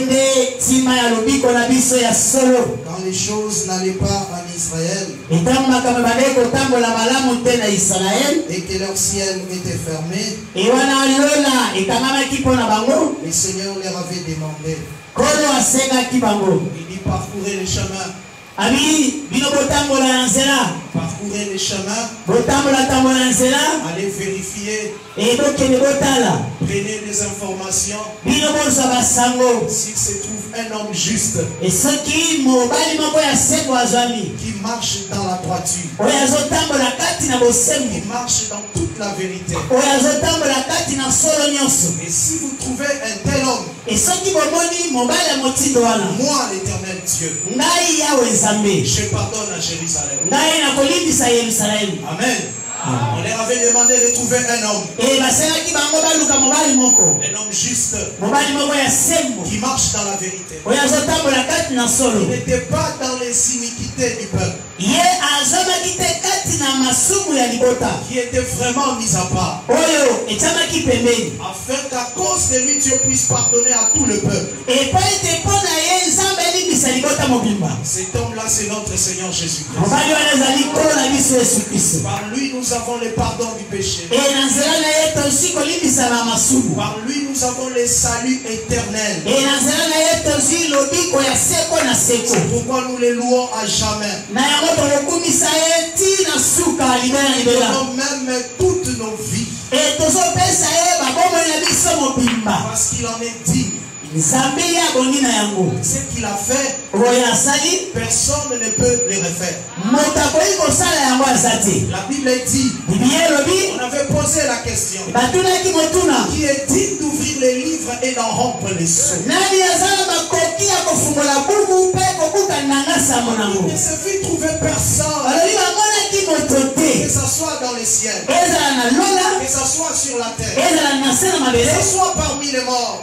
nde ntima ya lobiko na biso ya solo. Quand les choses n'allaient pas en Israël. Et que leur ciel était fermé, le Seigneur leur avait demandé. Il dit parcourez les chemins, abi bino botambola na nzela parcourez les chemins, allez vérifier, prenez des informations. S'il se trouve un homme juste. Qui marche dans la droiture, qui marche dans toute la vérité. Et si vous trouvez un tel homme, moi. l'éternel Dieu, je pardonne à Jérusalem. Amen. On leur avait demandé de trouver un homme, un homme juste. Qui marche dans la vérité. Il n'était pas dans les iniquités du peuple, qui était vraiment mis à part, afin qu'à cause de lui, Dieu puisse pardonner à tout le peuple. Cet homme-là, c'est notre Seigneur yesu kristo Par lui, nous avons le pardon du péché. Par lui, nous avons le salut éternel. C'est pourquoi nous les louons à jamais. Nous même toutes nos vies. mobimba Parce qu'il en est digne. Ce qu'il a fait, personne ne peut le refaire. La Bible dit, on avait posé la question, qui est digne d'ouvrir les livres et d'en rompre les sceaux Il ne se fit trouver personne, que ce soit dans les lola. Que ce soit sur la terre, que ce soit parmi les morts.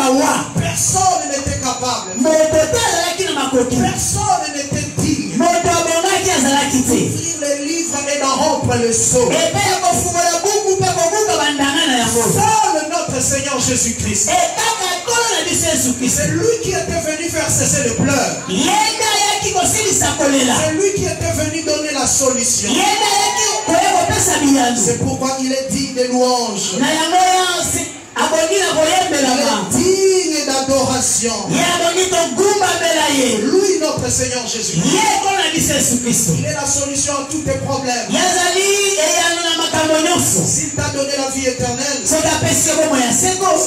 Personne n'était capable, moto te azalaki na makoki personne n'était digne. Moto abongaki azalaki te d'ouvrir les livres et d'en rompre les sceaux. epe ya kofungola buku mpe kobuka bandanga na yango Seul notre Seigneur Jésus-Christ. ekaka nkolo na biso yesu kristo C'est lui qui était venu faire cesser le ayaki kosilisa kolela C'est lui qui était venu donner la solution. ayaki koya kopesa C'est pourquoi il est digne de louanges. na yango yansi digne d'adoration. Lui, notre Seigneur Jésus. Il est la solution à tous tes problèmes. S'il t'a donné la vie éternelle,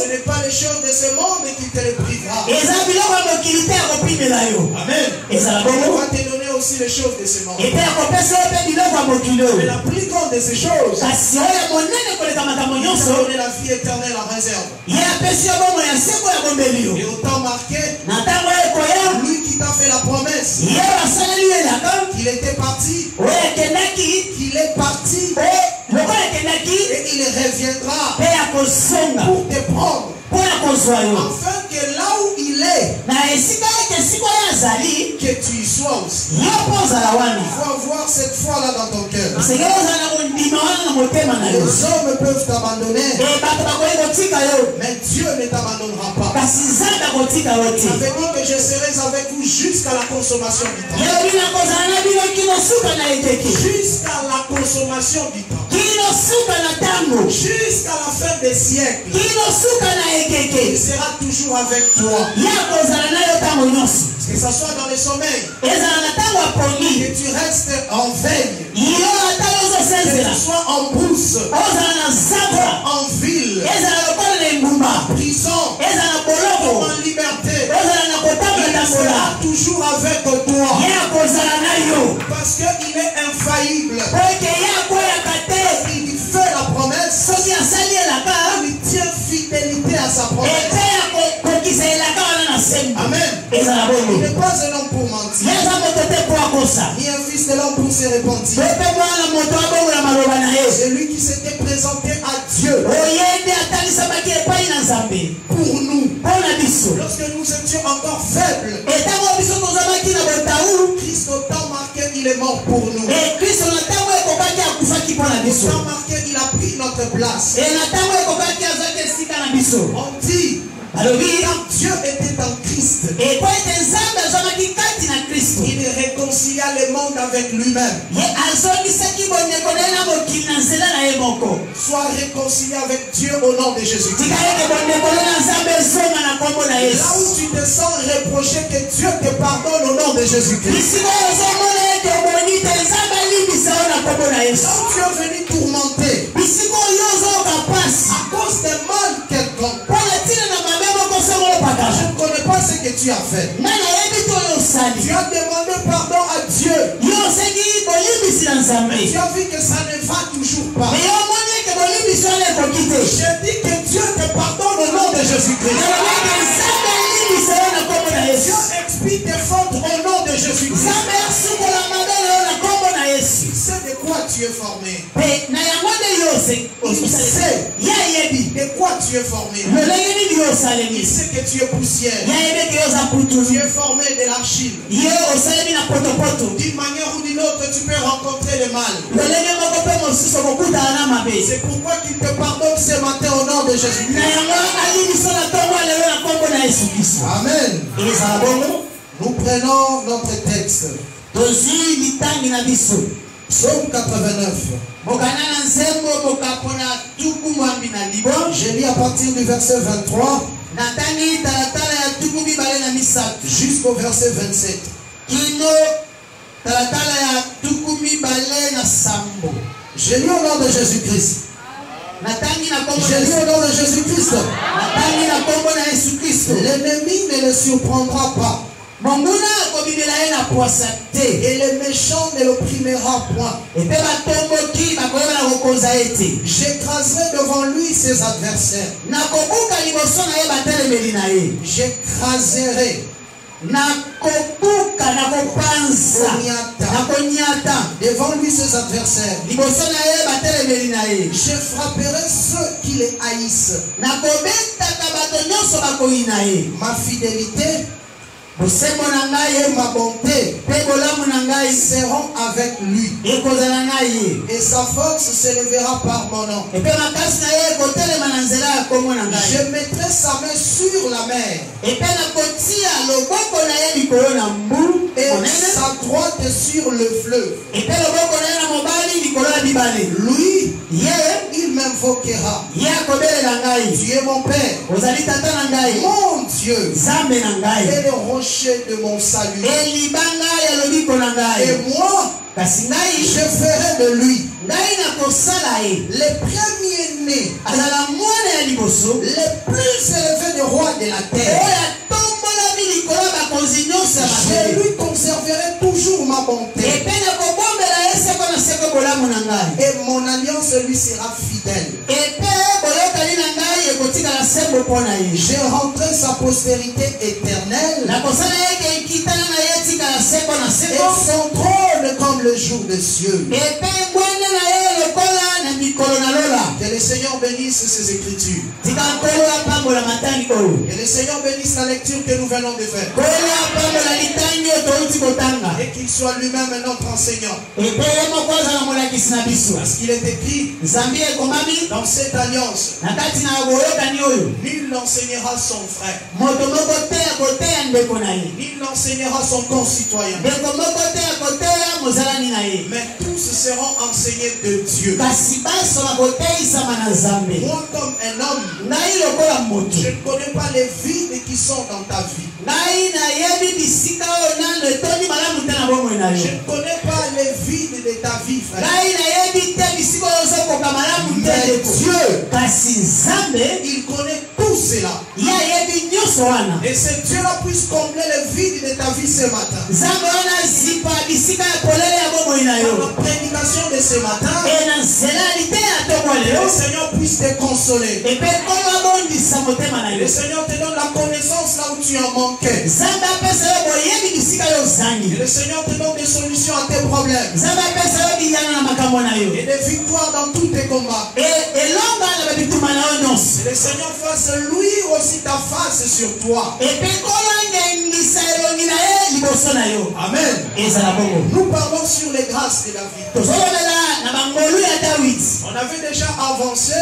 ce n'est pas les choses de ce monde qui te les privera. Mokili te kopimela yo. Amen. ezala Il bongo va te donner aussi les choses de ce monde? epe ya kopesa yo mpe biloko ya mokili Mais oyo la plus grande de ces choses, kasi oyo ya monene koleka makambo nyonso donné la vie éternelle en réserve. ye apesi yo bomoi ya seko ya bombeli yo. Et autant marqué, na ntango oyo ekoya lui qui t'a fait la promesse ye basaleli yo elaka qu'il était parti, oyo ekendaki qu'il est parti. Oyo lokola ekendaki et il reviendra. Mpe ya kozonga Afin que là où il est, que tu y sois aussi. Il faut avoir cette foi-là dans ton cœur. Les hommes peuvent t'abandonner, e yo mais Dieu ne t'abandonnera pas. te J'avais dit que je serai avec vous jusqu'à la consommation du temps. Jusqu'à la consommation du temps. Jusqu'à la fin des siècles. Il sera toujours avec toi. Que ce soit dans le sommeil. Que tu restes en veille. Que tu sois en brousse. En ville. engumba Prison. en liberté. Il sera toujours avec toi. Parce qu'il est infaillible. Fidélité à Amen. ezala Il bongo n'est pas un homme pour mentir? ye aza moto te po akosa Ni un fils de l'homme pour se repentir. pe mpe mwana moto abongola maloba na ye C'est lui qui s'était présenté à Dieu oye nde atangisamaki epai na nzambe pour nous. mpo na biso Lorsque nous étions encore faibles, etango biso tozwamaki na botau Christ au temps marqué, il est mort pour nous. e Au biso temps marqué, il a pris notre place. On dit, quand Dieu était en Christ, il réconcilia le monde avec lui-même. Sois réconcilié avec Dieu au nom de Jésus-Christ. Là où tu te sens reproché, que Dieu te pardonne au nom de Jésus-Christ. Là où tu es venu tourmenter à cause des mal quelconque, je ne connais pas ce que tu as fait. Tu as demandé pardon à Dieu. Tu as vu que ça ne va toujours pas. Je dis que Dieu te pardonne au nom de Jésus-Christ. Dieu expie tes fautes au nom de Jésus-Christ. yesu C'est de quoi tu es formé. mpe na De quoi tu es formé? Il sait que tu es poussière. Tu es formé de l'argile. potopoto D'une manière ou d'une autre, tu peux rencontrer le mal. C'est pourquoi qu'il te pardonne ce matin au nom de kristo Amen. Nous prenons notre texte. Psaume 89. bokana na nzembo bokapona tuku mwambi na libo Je lis à partir du verset 23 natangi talatala ya tuku mibale na misato jusqu'au verset 27. kino talatala ya tuku mibale na sambo Je lis au nom de Jésus-Christ. lis Yesu- au nom de Jésus-Christ. L'ennemi ne le surprendra pas. Na Et le méchant ne l'opprimera point. na J'écraserai devant lui ses adversaires. na na J'écraserai nakobuka nakopanza nakonyata devant lui ses adversaires. liboso na ye batelemeli na ye Je frapperai ceux qui les haïssent. nakobetaka bato nyonso bakoyina ye Ma fidélité bosembo na ngai et ma bonté mpe bolamu na ngai seront avec lui. ekozala na ye. Et sa force s'élèvera par mon nom. epe makasi na ye ekotelema na nzela ya kombo na ngai. Je mettrai sa main sur la mer. Epe nakotia loboko na ye likolo na mbu. Et sa droite sur le fleuve. epe loboko na ye na mobali likolo ya bibale Lui, ye. il m'invoquera. ye akobelela ngai. Tu es mon Père, ozali tata na ngai. Mon Dieu, nzambe na et ngai de mon salut. Et moi, je ferai de lui le premier-né, azala mwana ya liboso le plus élevé des rois de la terre. ya Je lui conserverai toujours ma bonté. Et mon alliance lui sera fidèle. Je rendrai sa postérité éternelle et son trône comme le jour de cieux. Que le Seigneur bénisse ces écritures. Que le Seigneur bénisse la lecture que nous venons de faire. Et qu'il soit lui-même notre enseignant. Parce qu'il est écrit dans cette alliance, nul n'enseignera son frère, ye nul n'enseignera son concitoyen. ye Mais tous seront enseignés de Dieu. Moi, comme un homme, je ne connais pas les vides qui sont dans ta vie. Ne connais pas les vides de ta vie, frère. Mais Dieu, il connaît tout cela. Et c'est Dieu-là puisse combler les vides de ta vie ce matin. Dans la prédication de ce matin, le Seigneur puisse te consoler. le Seigneur te donne la connaissance là où tu en manquais. Et le Seigneur te donne des solutions à tes problèmes. Et des victoires dans tous tes combats. Et le Seigneur fasse lui aussi ta face sur toi. Amen. Nous parlons sur les grâces de ya dawidi On avait déjà avancé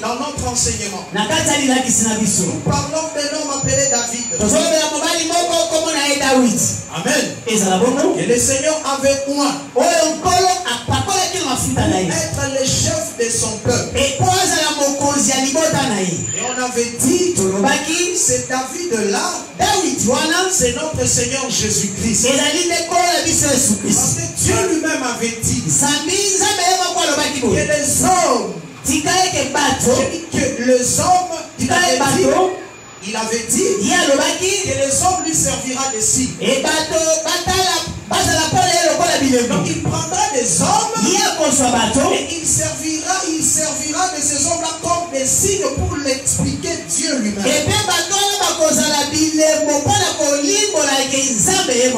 dans notre enseignement. Nous parlons d'un homme appelé David. Amen. Et le Seigneur avait ye être le chef de son peuple. Epo azala mokonzi ya libota na ye Et on avait dit, tolobaki c'est David-là, dawidi wana c'est notre Seigneur ezali biso yesu Parce que Dieu lui-même avait dit nzambi nzambe ye moko alobaki que les hommes, tika bato. que les hommes, tika bato il avait dit que les hommes lui servira de lokola Donc il prendra des hommes. Et il servira, il servira de ces hommes-là comme des signes pour l'expliquer Dieu lui-même.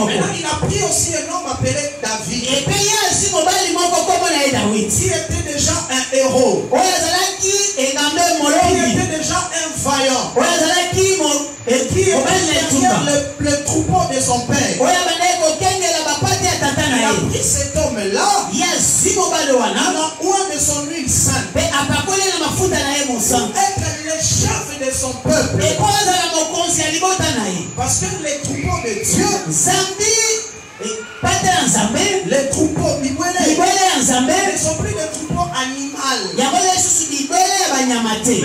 Maintenant, il a pris aussi un homme appelé David, qui était déjà un héros, cet homme-là, ye azwi mobali il wana a oint de son huile sainte, mpe apakoli na mafuta na ye mosantu être le chef de son peuple. epo azala mokonzi ya libota na ye Parce que les troupeaux de Dieu, nzambi e, pate ya nzambe les troupeaux bibwele, libwele ya nzambe ne sont plus des troupeaux animaux, yango lisusu bibwele ya banyama te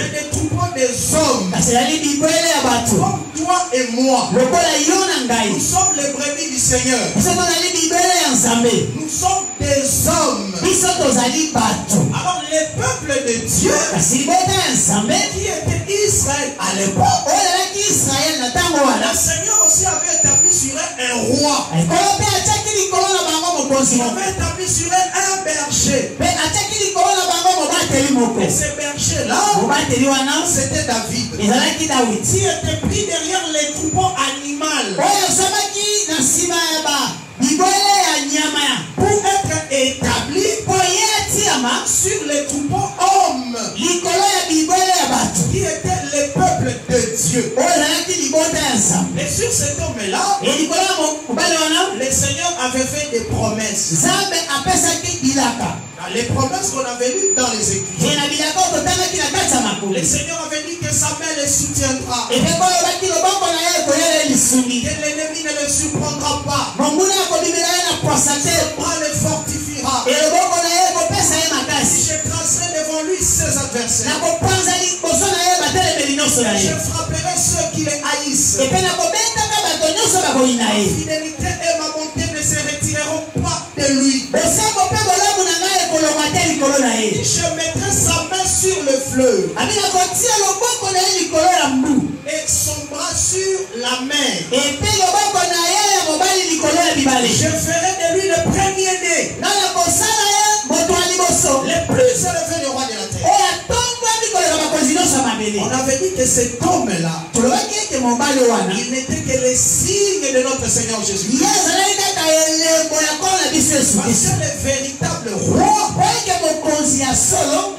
des hommes, kasi ezali bibwele ya bato comme toi et moi. lokola yo na Nous sommes les brebis du Seigneur. biso tozali bibwele ya nzambe Nous sommes des hommes. biso tozali bato Alors les peuples de Dieu kasi libota ya nzambe qui étaient Israël à l'époque, oyo ezalaki israele na ntango wana le Seigneur aussi avait établi sur un roi. ekolo mpe atiaki likolo na bango mokonzi Il avait établi sur un berger. mpe atiaki likolo na bango mobateli moko Et ce berger-là, mobateli wana c'était David. ezalaki dawidi Qui était pris derrière les troupeaux animaux. Oyo osomaki na nsima ya ba bibwele ya nyama ya pour être établi ye sur les troupeaux hommes qui étaient les peuples de Dieu. Et sur cet homme-là, le Seigneur avait fait des promesses. bilaka Les promesses qu'on avait lues dans les écritures. Le Seigneur avait dit que sa main les soutiendra. lisungi Que l'ennemi ne les surprendra pas. bras les fortifiera. Ye Si je tracerai devant lui ses adversaires. Et je frapperai ceux qui les haïssent. Ma fidélité et ma bonté ne se retireront pas de lui. Je mettrai sa main sur le fleuve. Et son bras sur la mer. Je ferai de lui le premier-né, le plus élevé du roi de la terre. On avait dit que cet homme-là, il n'était que le signe de notre Seigneur Jésus. Parce que le véritable roi,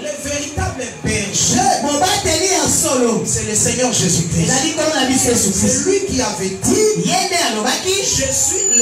le véritable berger, c'est le Seigneur Jésus-Christ. C'est lui qui avait dit, je suis le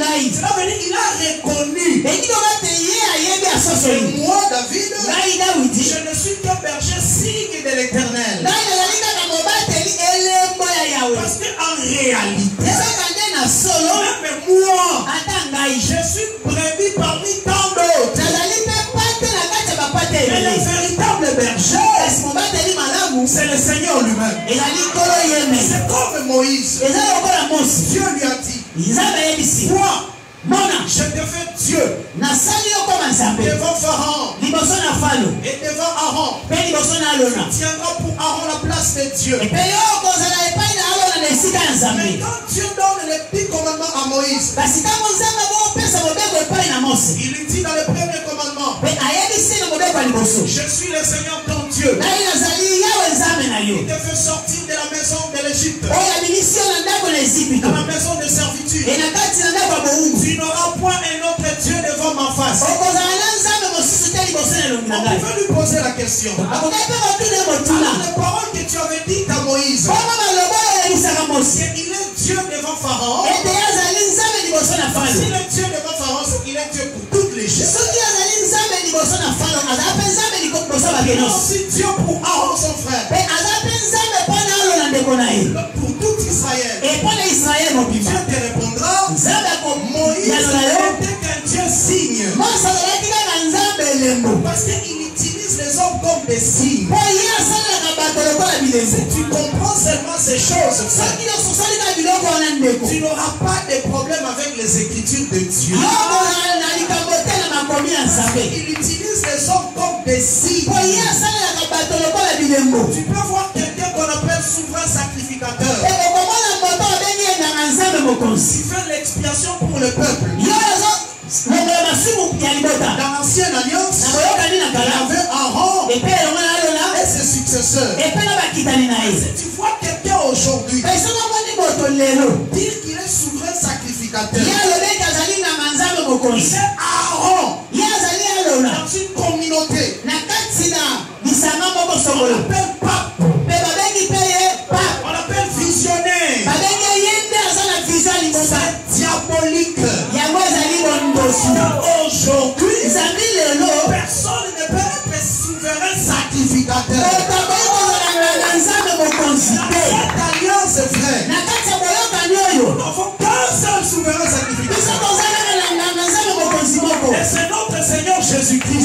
life. Il a reconnu. Et moi, David, je ne suis qu'un berger signe de l'éternel. Parce qu'en réalité, moi, je suis brebis parmi tant d'autres. Mais le véritable berger, c'est le Seigneur lui-même. C'est comme Moïse. Dieu lui a dit nzambe ayebisi. Mona je deviens dieu. Devant pharaon. Et devant aaron. Tiendra pour aaron la place de dieu. Mais quand Dieu donne les dix commandements à Moïse, il lui dit dans le premier commandement Je suis le Seigneur ton Dieu. Il te fait sortir de la maison de l'Égypte. la maison de servitude. Tu n'auras point un autre Dieu devant ma face. Vous pouvez lui poser la question. Alors, les paroles que tu avais dites à Moïse. Il est Dieu devant Pharaon. S'il est Dieu devant Pharaon, c'est qu'il est Dieu pour toutes les choses. Si Dieu pour Aaron son frère. Pour tout Israël. Dieu te répondra. Moïse signe. Parce qu'il utilise les hommes comme des signes. Tu comprends seulement ces choses. Tu n'auras pas de problème avec les écritures de Dieu. Il utilise les hommes comme des signes. Tu peux voir quelqu'un qu'on appelle souverain sacrificateur. Il fait l'expiation pour le peuple une alliance avec Aaron. Et ses successeurs. Si tu vois quelqu'un aujourd'hui dire qu'il est souverain sacrificateur,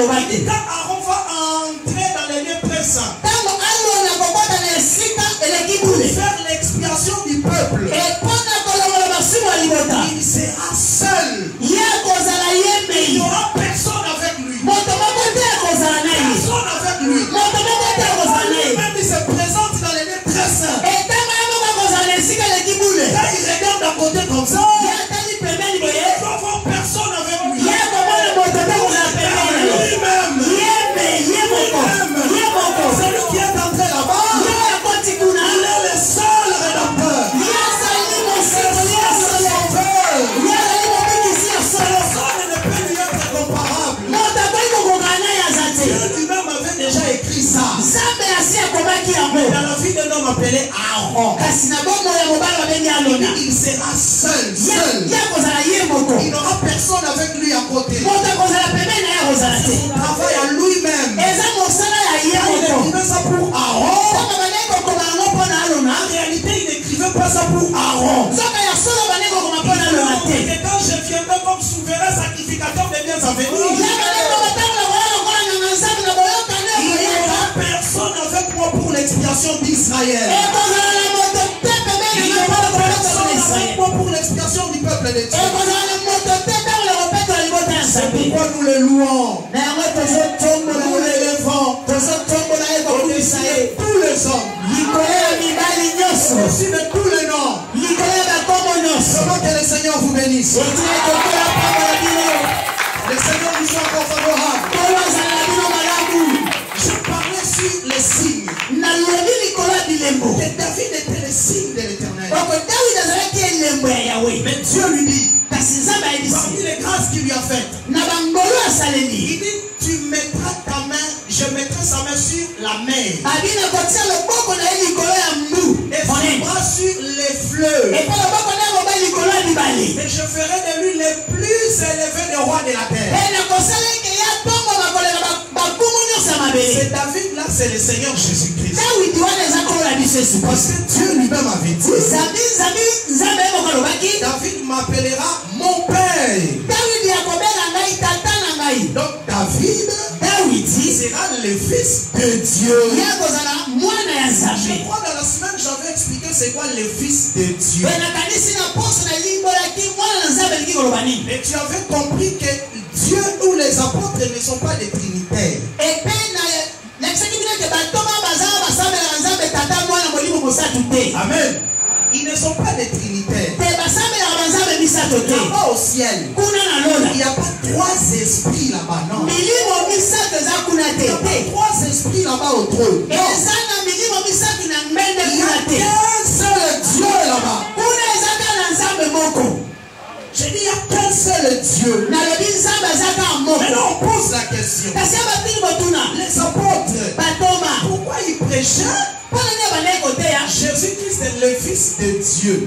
ló bá dé. ça pour Aaron. Et quand je viendrai comme souverain sacrificateur des biens à venir. Il n'y aura personne avec moi pour l'expiation d'Israël. Il n'y aura personne avec moi pour l'expiation du peuple de Dieu. C'est pourquoi nous le louons. Mais Dieu lui dit, parmi les grâces qu'il lui a faites, il dit, tu mettras ta main, je mettrai sa main sur la mer. Et son bras sur les fleuves. Et je ferai de lui le plus élevé des rois de la terre. e mabele. C'est David là, c'est le Seigneur Jésus-Christ. Parce que Dieu lui-même avait dit, David m'appellera mon père. Donc David sera le fils de Dieu. Je crois dans la semaine, j'avais expliqué c'est quoi le fils de Dieu. Et tu avais compris que Dieu ou les apôtres ne sont pas des banzambe misato te Là-bas au ciel, il n'y a pas trois esprits là-bas, non. Il n'y a pas trois esprits là-bas au trône. Il y a qu'un seul Dieu là-bas. J'ai dit, il n'y a qu'un seul Dieu. Maintenant, on pose la question. Les apôtres, pourquoi bandeki koteya Jésus-Christ est le Fils de Dieu.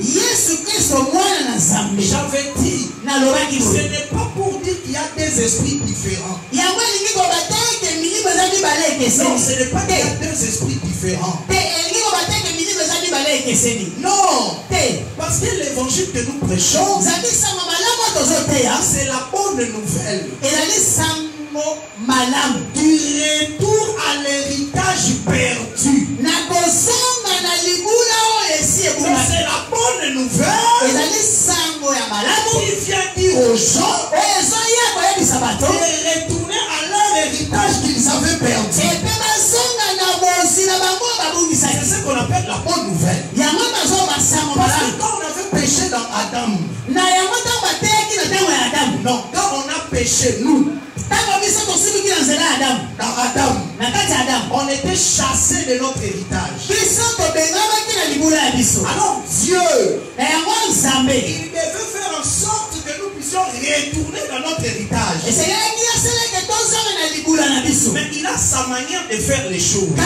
J'avais dit, ce n'est pas pour dire qu'il y a des esprits différents. Non, ce n'est pas qu'il y a deux esprits différents. Non, parce que l'évangile que nous prêchons, tozoteya c'est la bonne nouvelle malamu. Du retour à l'héritage perdu. na kozonga na libula oyo esi Donc, ebungaki C'est la bonne nouvelle. Ezali sango ya malamu. qui vient dire aux gens. oyo ezoya koyebisa bato. De retourner à leur héritage qu'ils avaient perdu. epe bazonga na bozi na bango babungisaki ce qu'on appelle la bonne nouvelle. yango bazoba sango Parce que quand on avait péché dans Adam, na yango ntango bateyaki na ntango ya adamu non, quand on a péché, nous, ntango biso tosuluki na nzela ya adamu dans Adam, na kati ya adamu on était chassés de notre héritage. Alors Dieu, yango nzambe il devait faire en sorte que nous puissions retourner dans notre héritage. Mais il a sa manière de faire les choses. Il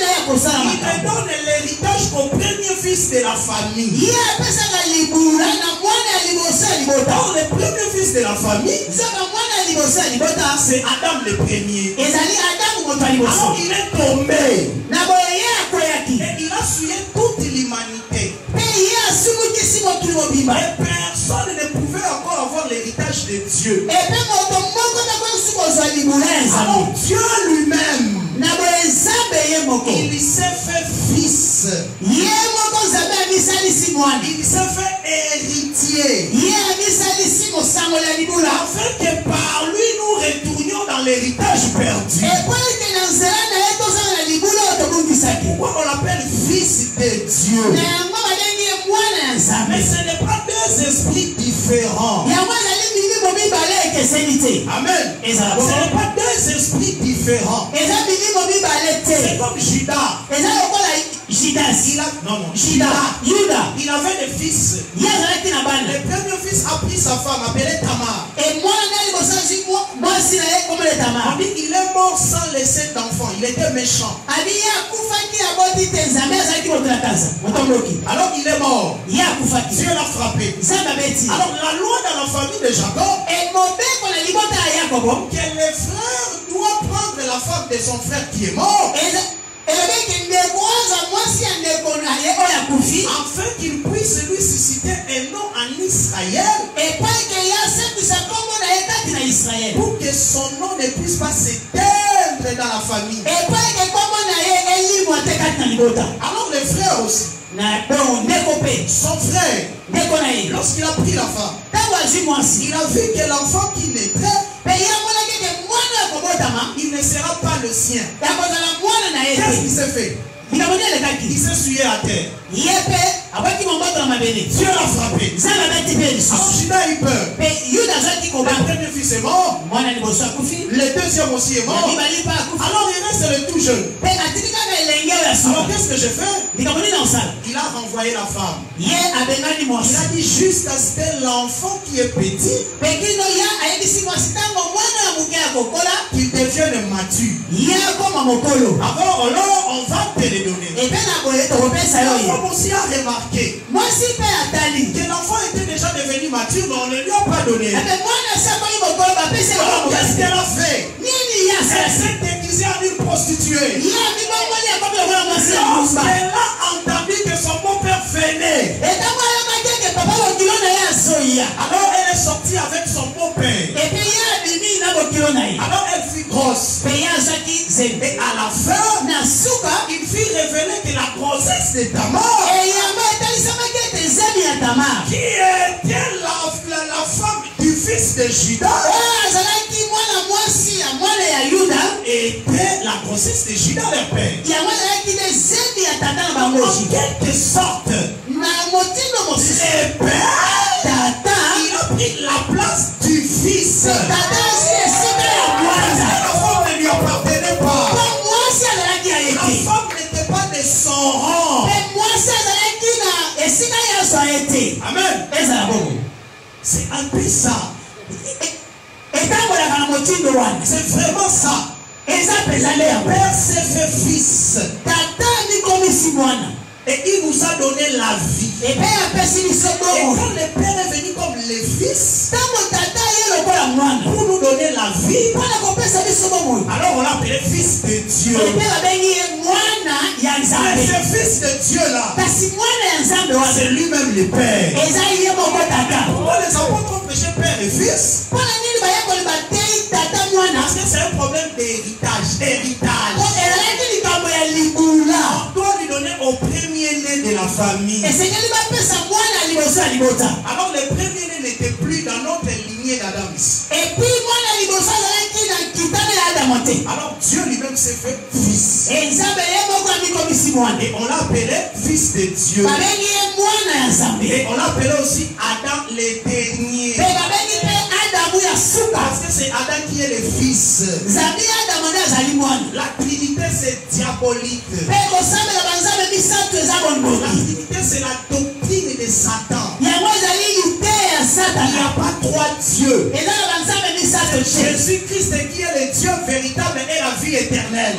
ne makambo donne l'héritage qu'au premier fils de la famille. Or, le premier fils de la famille, c'est Adam le premier. Ezali adamu moto ya Alors liboso il est tombé na boye Et personne ne pouvait encore avoir l'héritage de Dieu. ya Alors nzambe Dieu lui-même, il s'est fait fils. Il s'est fait héritier. Afin que par lui nous retournions dans l'héritage perdu. tobungisaki Pourquoi on l'appelle fils de Dieu? Mais ce n'est pas deux esprits différents. Amen. Ce n'est pas deux esprits différents. C'est comme Judas. Jidasi Il a, non, non, Judas. Il avait des fils. Le premier fils a pris sa femme appelée Tamar. ye komele On tamar dit il est mort sans laisser d'enfant. Il était méchant. Alors il est mort. Dieu l'a frappé. Alors la loi dans la famille de Jacob, que le frère doit prendre la femme de son frère qui est mort, afin qu'il puisse lui susciter un nom en Israël, pour que son nom ne puisse pas s'éteindre dans la famille. Alors les frères aussi, Son frère, lorsqu'il a pris la femme, il a vu que l'enfant qui naîtrait, il ne sera pas le sien. Qu'est-ce qui s'est fait? Il s'est sué à terre. Dieu l'a frappé. Judas a eu peur. Le premier fils est mort, le deuxième aussi est mort. Alors il reste le tout jeune. Alors qu'est-ce que j'ai fait? Il a renvoyé la femme. Il a dit jusqu'à ce que l'enfant qui est petit, qu'il devienne mature. Alors, alors on va te le donner. aussi a remarqué atali que l'enfant était déjà devenu mature, mais on ne lui a pas donné. mokolo bapesi Alors qu'est-ce ye qu'elle a fait? Elle s'est déguisée en une prostituée. Lorsqu'elle a entendu que son beau-père venait, alors elle est sortie avec son beau-père. ye Alors elle fut grosse. Et à la fin, il fit révéler que la grossesse de Tamar, qui était la, la, la femme du fils de Judas, ya mwana ya yuda était la grossesse de Judas, leur père. yango azalaki nde zemi ya tata na bango En quelque sorte, na motindo mosusu le père, tata il a pris la place du fils. tata asi esika ya mwana que la femme ne lui appartenait pas. mpo mwasi azalaki ya ye La te femme n'était pas de son rang. mpe mwasi azalaki na esika nyonso te Amen. ezala bongo C'est un peu ça. Etambolaka na motindo wana C'est vraiment ça. eza mpenza nde yango Père fait fils. tata mikomisi mwana Et il nous a donné la vie. Et quand le Père est venu comme le Fils pour nous donner la vie, alors on l'a appelé Fils de Dieu. Mais ce Fils de Dieu-là, c'est lui-même le Père. Pourquoi les apôtres ont prêché Père et Fils? Parce que c'est un problème d'héritage. Héritage. Au premier-né de la famille. Alors le premier-né n'était plus dans notre lignée d'Adam ici. epi mwana ya liboso azalaki na kitana ya adamo te Alors Dieu lui-même s'est fait fils. Et on l'a appelé fils de Dieu. Et on l'a appelé aussi Adam le dernier. Parce que c'est Adam qui est le fils. La Trinité c'est diabolique. La Trinité c'est la doctrine de Satan. Il n'y a pas trois dieux. Jésus-Christ qui est le Dieu véritable et la vie éternelle.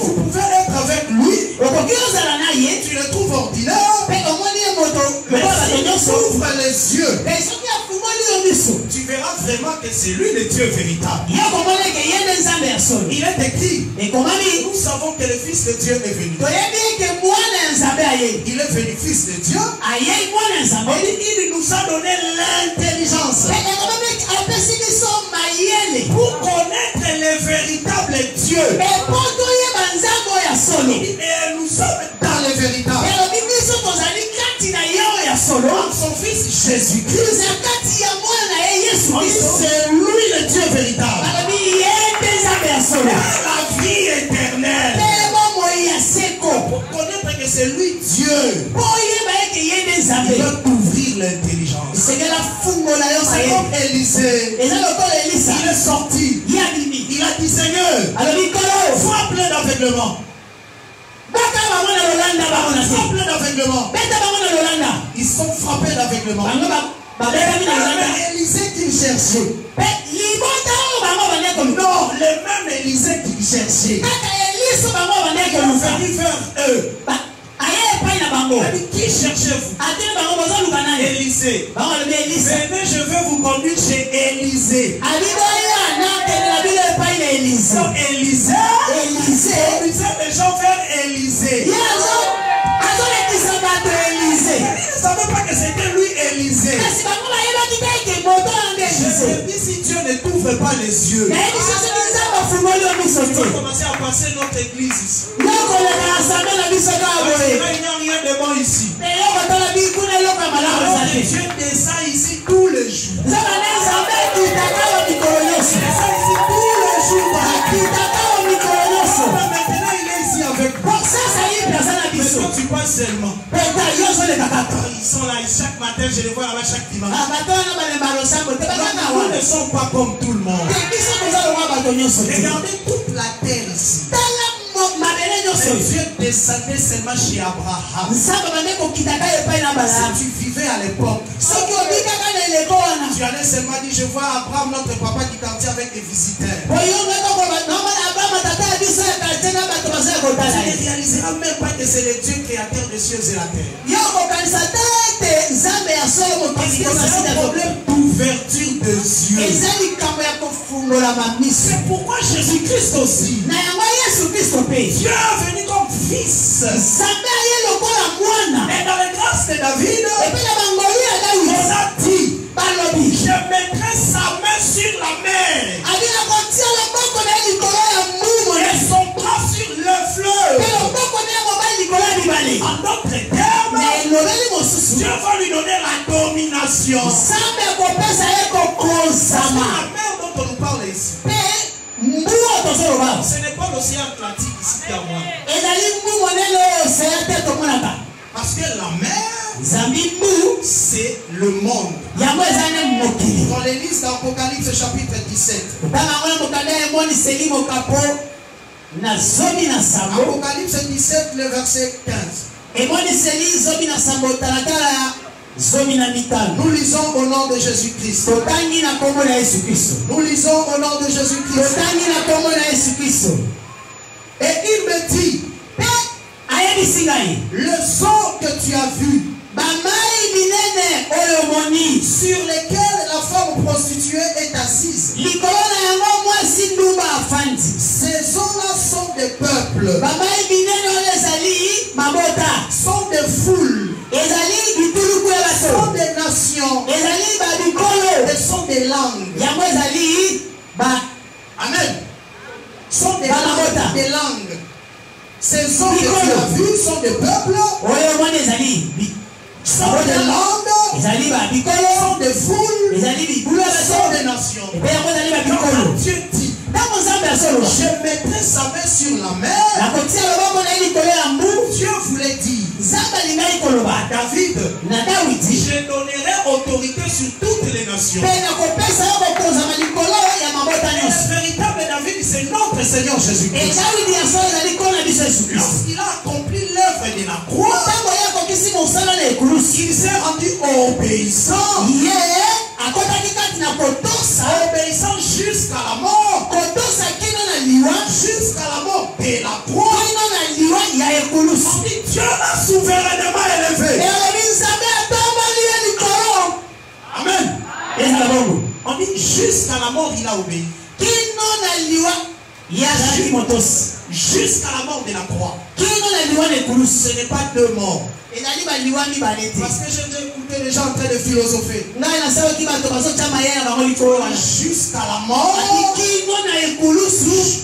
Vous pouvez être avec lui, tu le trouves ordinaire, mais si ouvres les yeux, tu verras vraiment que c'est lui le Dieu véritable. Il est écrit, nous savons que le Fils de Dieu est venu. Il est venu Fils de Dieu. Et il nous a donné l'intelligence pour connaître le véritable Dieu. Et nous sommes dans le véritable. Ye yesu kristo C'est lui le Dieu véritable. La vie éternelle. Pour connaître que c'est lui Dieu, il va t'ouvrir l'intelligence. C'est comme Élisée. Il est sorti. Il a dit Seigneur, sois plein d'aveuglement. Bango na lolanda bango na bango na lolanda Ils sont bango babetami na lolanda Même Élisée qu'il cherchait. mpe libota oyo bango bande komi Non, le même Élisée qu'il cherchait. kaka eliso bango bande koluka dit Qui cherchez-vous? Élisée. Venez, je vais vous conduire chez Élisée. Élisée, conduisait les gens vers Élisée. Ils ne savaient pas que c'était lui Élisée. Je ne t'ouvre pas les yeux, te commencer à passer notre église ici. il n'y a rien de bon ici. Alors que Dieu descend ici Ils sont là chaque matin, je les vois là-bas chaque dimanche. bazaka Nous wana ne sommes pas comme tout le monde. Regardez toute la terre ici. Mais Dieu descendait seulement chez Abraham. Si tu vivais à l'époque, wana tu allais seulement dire, je vois Abraham, notre papa, qui partit avec des visiteurs. Tu ne réaliseras même pas que c'est le Dieu créateur des cieux et la terre. Parce que c'est un problème d'ouverture des yeux. C'est pourquoi Jésus-Christ aussi, Dieu est venu comme fils. Et dans les grâces de David, on a dit, je mettrai sa main sur la mer fleuve. elobeli mosusu. Dieu va lui donner la domination. nzambe akopesa ye kokonzama La mer dont on nous parle ici, ce n'est pas l'océan Atlantique ici qui moi. Parce que la mer, c'est le monde. les listes d'Apocalypse chapitre 17, Apocalypse 17, le verset 15. emoniseli zomi na sambo talatala ya zomi na mitano Nous lisons au nom de Jésus-Christ. Nous lisons au nom de Jésus-Christ. Et il me dit, le sang que tu as vu, sur lesquels la femme prostituée est assise, ces eaux-là sont des peuples, sont des foules, sont des nations, et sont des langues. Amen. Sont des. Des langues. Ces eaux que tu as vues sont des peuples, sont des langues, sont des foules, sont des nations. babikolo Dieu dit, je mettrai sa main sur la mer, Dieu voulait dire David, je donnerai autorité sur toutes les nations. le véritable David, c'est notre Seigneur Jésus-Christ. Lorsqu'il a accompli l'œuvre de la croix, il s'est rendu obéissant, ye akotaki kati na kotosa obéissant jusqu'à la mort, kotosa kino na liwa jusqu'à la mort de la croix. kino na liwa ya ekulusu On dit Dieu l'a souverainement élevé. elobi nzambe atomboli ye likolo Amen. ezala bongo On dit jusqu'à la mort, il a obéi. kino na liwa ye azalaki motosi Jusqu'à la mort de la croix. Ce n'est pas deux morts. Parce que j'ai écouté les gens en train de philosopher. Jusqu'à la mort?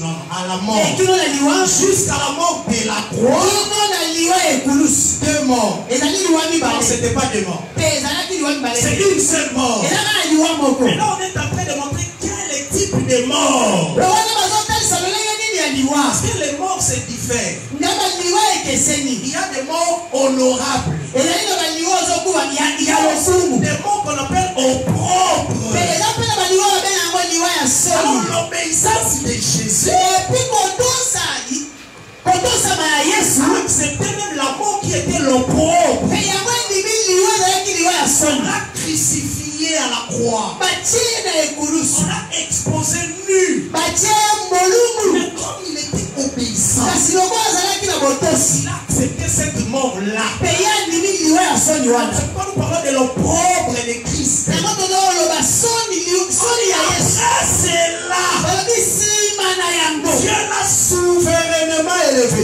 Non, à la e liwa? Jusqu'à la mort de la croix? Deux morts. Non, mibale c'était pas deux morts. C'est une seule mort. Et là, on est en train de montrer quel est le type de mort. Parce que les morts se diffèrent. Il y a des morts honorables. Des morts qu'on appelle au propre. Alors, l'obéissance de Jésus acceptait même la mort qui était On l'a crucifié à la croix. On l'a exposé nu. Mais comme il était obéissant, il a accepté cette mort-là. C'est pas nous parlons de l'opprobre de Christ. na yango Dieu l'a souverainement élevé.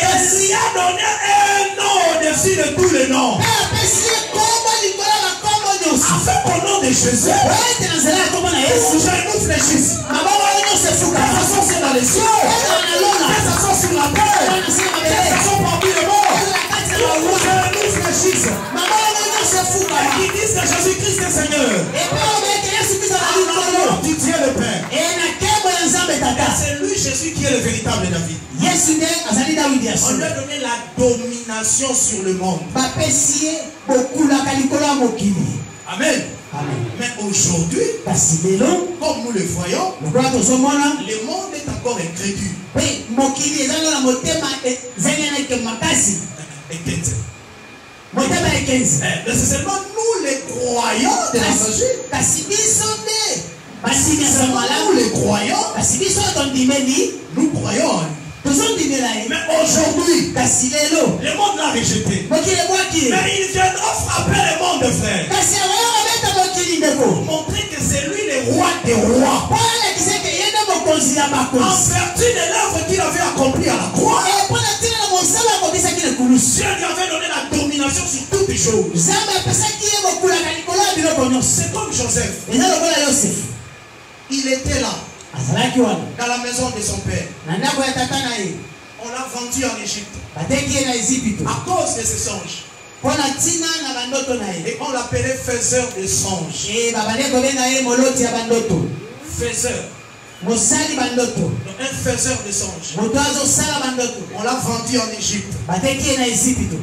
Et lui a donné un nom au-dessus de tous les noms. Afin qu'au nom de Jésus, oete na nzela ya kombo na yesu je nous fléchisse. maboko oyo nyonso Que efuka ça soit c'est dans les cieux, sur la terre, parmi Et qui disent que Jésus-Christ est Seigneur. le du Dieu le Père. C'est lui, Jésus, qui est le véritable David. On lui a donné la domination sur le monde. Amen. amen. Mais aujourd'hui, comme nous le voyons, le monde est encore incrédule. Mais c'est seulement nous les croyants de la Nous les croyants, nous croyons Mais aujourd'hui, le monde l'a rejeté. Mais il viendra frapper le monde, frère. ndeko Montrer que c'est lui le roi des rois. En vertu de l'œuvre qu'il avait accomplie à la croix, Dieu lui avait donné la domination sur toutes les choses. C'est comme Joseph. Il était là, dans la maison de son père. On l'a vendu en Égypte à cause de ses songes. Et on l'appelait faiseur de songes. e bandoto Faiseur. mosali bandoto Donc un faiseur de songes. moto azosala bandoto On l'a vendu en Égypte. bateki ye na ezipito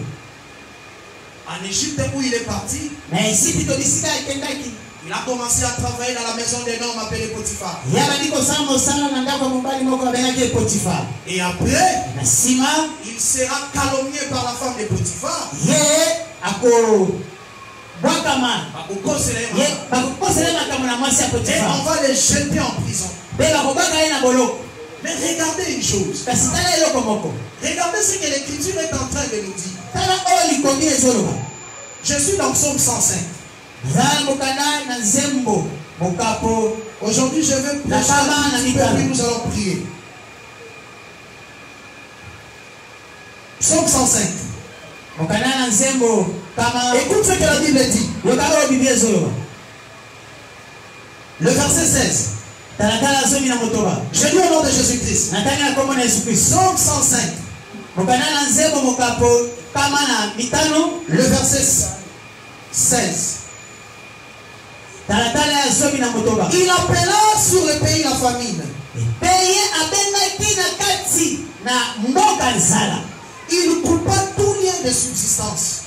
En Égypte où il est parti, na ezipito bisika akendaki il a commencé à travailler dans la maison d'un homme appelé Potiphar. Et après, il sera calomnié par la femme de Potiphar. Et on va le jeter en prison. Mais regardez une chose. Regardez ce que l'Écriture est en train de nous dire. ezoloba Je suis dans Psaume 105. Aujourd'hui, je mikano. puis nous allons prier. Psaume 105. mokanda na nzembo kama Écoute ce que la Bible dit. Le verset 16. talatala zomi na motoba Je lis au nom de Jésus-Christ. Psaume 105. mokanda na nzembo mokapo kama na mitano Le verset 16. talatala ya zomi na motoba Il appela sur le pays la famine. Il coupa tout lien de subsistance.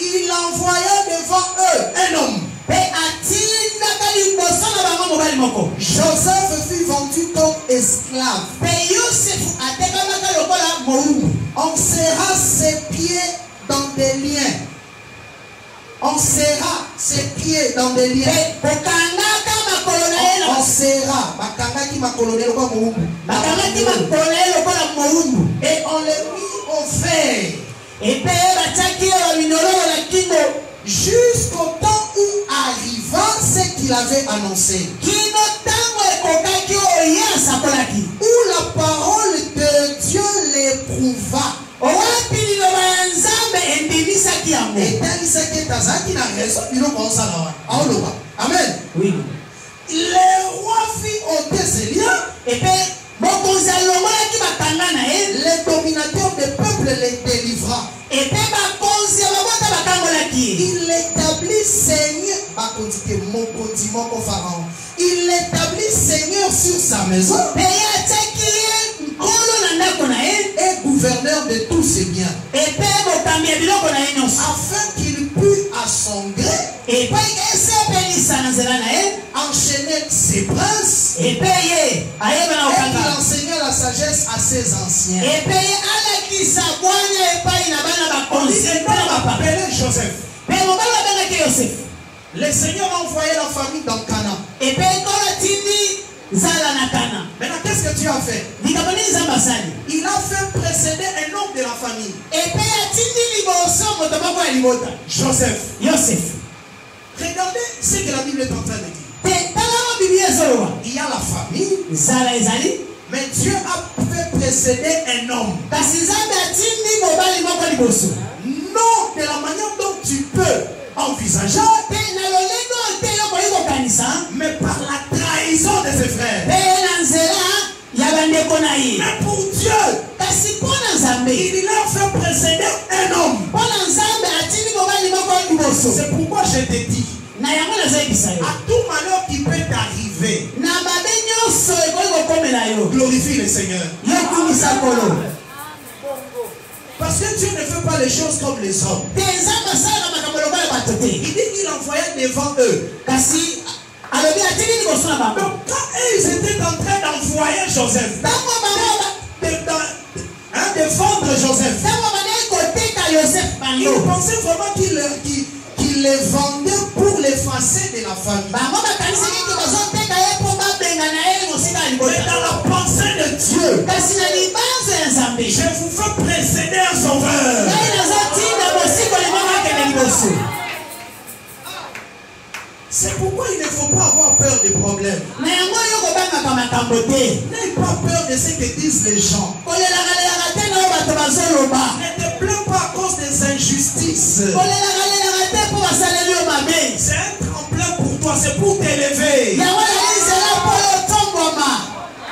Il envoya devant eux un homme. Joseph fut vendu comme esclave. On serra ses pieds dans des liens. On serra ses pieds dans des liens. On serra. Et on les mit au fer. Jusqu'au temps où arriva ce qu'il avait annoncé. Où la parole de Dieu l'éprouva. Owapi liloba ya nzambe endimisaki yango. Etanisaki ete azalaki na raison biloko ozala wana aoloba. Amen. Oui. le roi fit ôter ses liens epe mokonzi alongolaki bakanga na ye. les dominateurs des peuples les délivra. Epe bakonzi ya babota il établit seigneur bakonzi te mokonzi moko pharaon. Il établit seigneur sur sa maison. Mpe ye atiaki ye et gouverneur de tous ses biens. afin qu'il pût à son gré enchaîner ses princes. Ayeba na et qu'il kokanga enseigna la sagesse à ses anciens. Epai na bana On dit, bakonzi et mpe na on appelait Joseph. Mpe mobali babengaki yosefu Le Seigneur a envoyé la famille dans Cana. Maintenant, qu'est-ce que Dieu a fait? Il a fait précéder un homme de la famille, Joseph. yosefu Regardez ce que la Bible est en train de dire. Il y a la famille, mais Dieu a fait précéder un homme. non de la manière dont tu peux kokanisa. Mais par la trahison de ses frères. Mais pour Dieu, il leur fait précéder un homme. C'est pourquoi je te dis, à tout malheur qui peut t'arriver, glorifie le Seigneur. Parce que Dieu ne fait pas les choses comme les hommes. Il dit qu'il envoyait devant eux. Donc quand ils étaient en train d'envoyer Joseph, de, dans- hein, de vendre Joseph, ils pensaient vraiment qu'il qu'il- qu'il les vendait pour l'effacer de la famille. Mais dans la pensée de Dieu, je vous fais précéder un sauveur. C'est pourquoi il ne faut pas avoir peur des problèmes. N'aie pas peur de ce que disent les gens. bazoloba Ne te plains pas à cause des injustices. C'est un tremplin pour toi, c'est pour t'élever.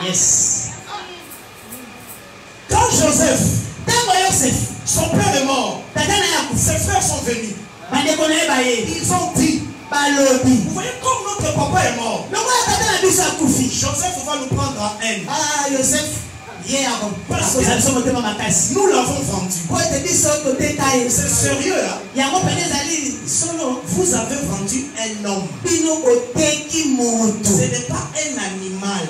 Yes. Quand Joseph, son père est mort, ses frères sont venus. Ils ont dit, vous voyez comme notre papa est mort, Joseph va nous prendre en haine. ah yosefe Nous l'avons vendu. C'est sérieux, hein? solo Vous avez vendu un homme. Ce n'est pas un animal.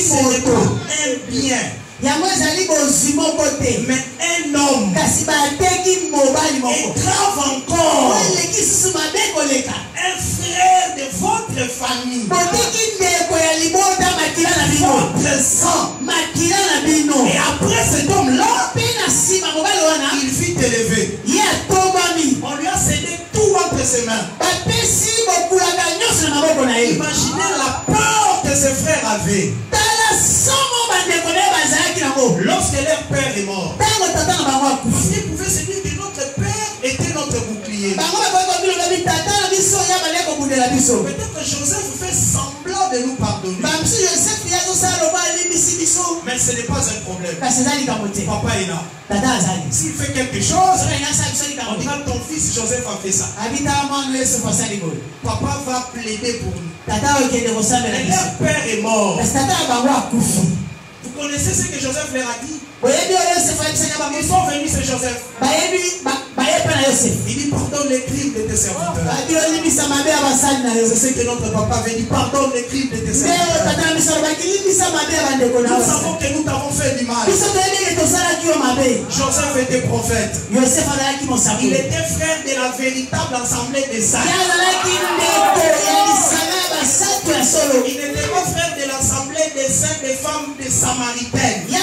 Ce n'est pas un bien. Yango ezali bozwi moko te Mais un homme. kasi bateki mobali Et moko grave encore, oyo eleki susu mabe koleka un frère de votre famille. boteki ndeko ya libota makila na bino Votre sang. makila na bino Et après cet homme-là, mpe na nsima mobali wana il fit ye atombami On lui a cédé tout entre ses mains. bapesi bokulaka nyonso na maboko na ye Imaginez la peur que ses frères avaient. tala Lorsque leur père est mort, ntango tata na bango akufi ils pouvaient se dire que notre père était notre bouclier. Peut-être que Joseph fait semblant de nous pardonner. biso Mais ce n'est pas un problème. te Papa est là. azali S'il fait quelque chose, on dira ton fils Joseph a fait ça. Papa va plaider pour nous. leur père est mort. Connaissez ce que Joseph leur a dit Ils sont venus, c'est Joseph. Il dit pardonne les crimes de tes serviteurs. C'est ce que notre papa avait dit pardonne les crimes de tes serviteurs. Nous savons que nous t'avons fait du mal. Joseph était prophète. Il était frère de la véritable assemblée des saints. Il n'était pas frère de des femmes des Samaritaines. mpe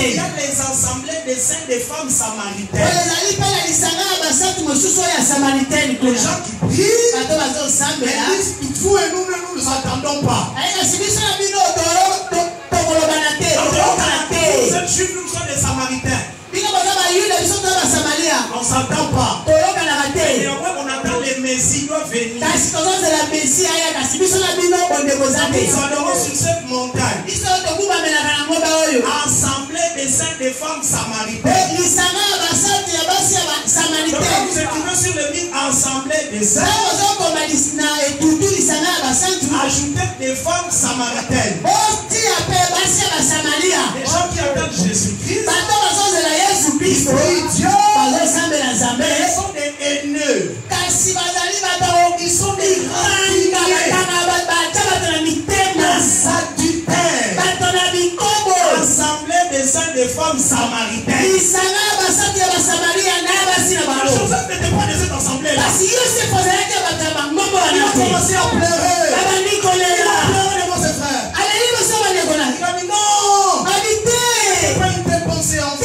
Il y a les assemblées des saints des femmes samaritaines. Les gens qui prient, mais ils vous et nous ne nous attendons pas. Vous êtes juifs, nous sommes des samaritains. basamaria On ne s'attend pas. Et on attend Messie doit venir. kasi tozozela mesi aya kasi biso na bino bondeko za te Nous adorons sur cette montagne. biso tokubamelaka na ngoba oyo Assemblée des saints des femmes samaritaines. lisanga ya basi écrivez sur le livre Assemblée des saints, ntango ozokoma lis- na etutu lisanga ya basantu ajoutez des femmes samaritaines. otia mpe basi ya basamaria Les gens qui attendent Jésus-Christ, bato bazozela yesu Dieu, ils sont des haineux. Ils sont des Assemblée des saints des femmes samaritaines. Joseph n'était pas de cette ya bangombo Il a commencé à pleurer. Il a pleuré devant ses frères. Il a dit non, c'est pas une telle pensée en vous.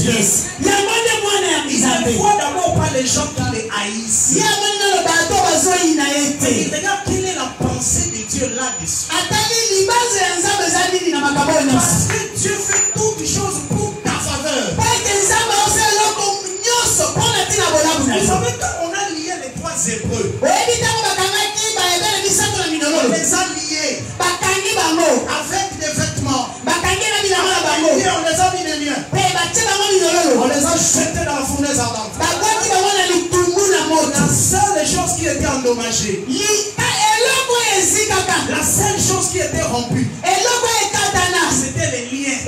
Dieu dans les yes Il ne voit d'abord pas les gens qui les haïssent. il regarde quelle est la pensée de Dieu là-dessus? Parce que Dieu fait toutes choses pour ta faveur. Vous savez, quand on a lié les trois hébreux, on les a liés avec des vêtements. Et on les a mis des liens. Endommagée, la seule chose qui était rompue, c'était les liens.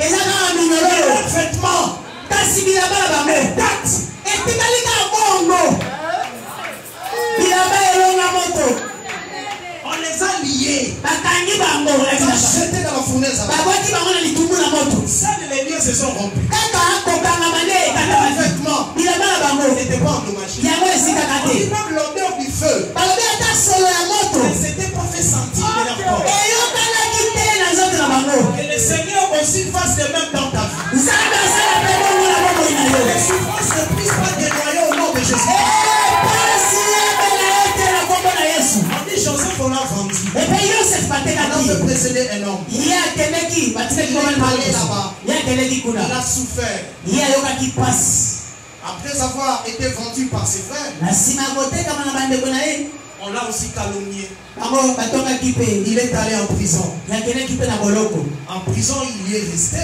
elonga moto. On les a liés. bakangi bango On les a jetés dans la fournaise Il a souffert. Après avoir été vendu par ses frères, on l'a aussi calomnié. Il est allé en prison. En prison, il y est resté.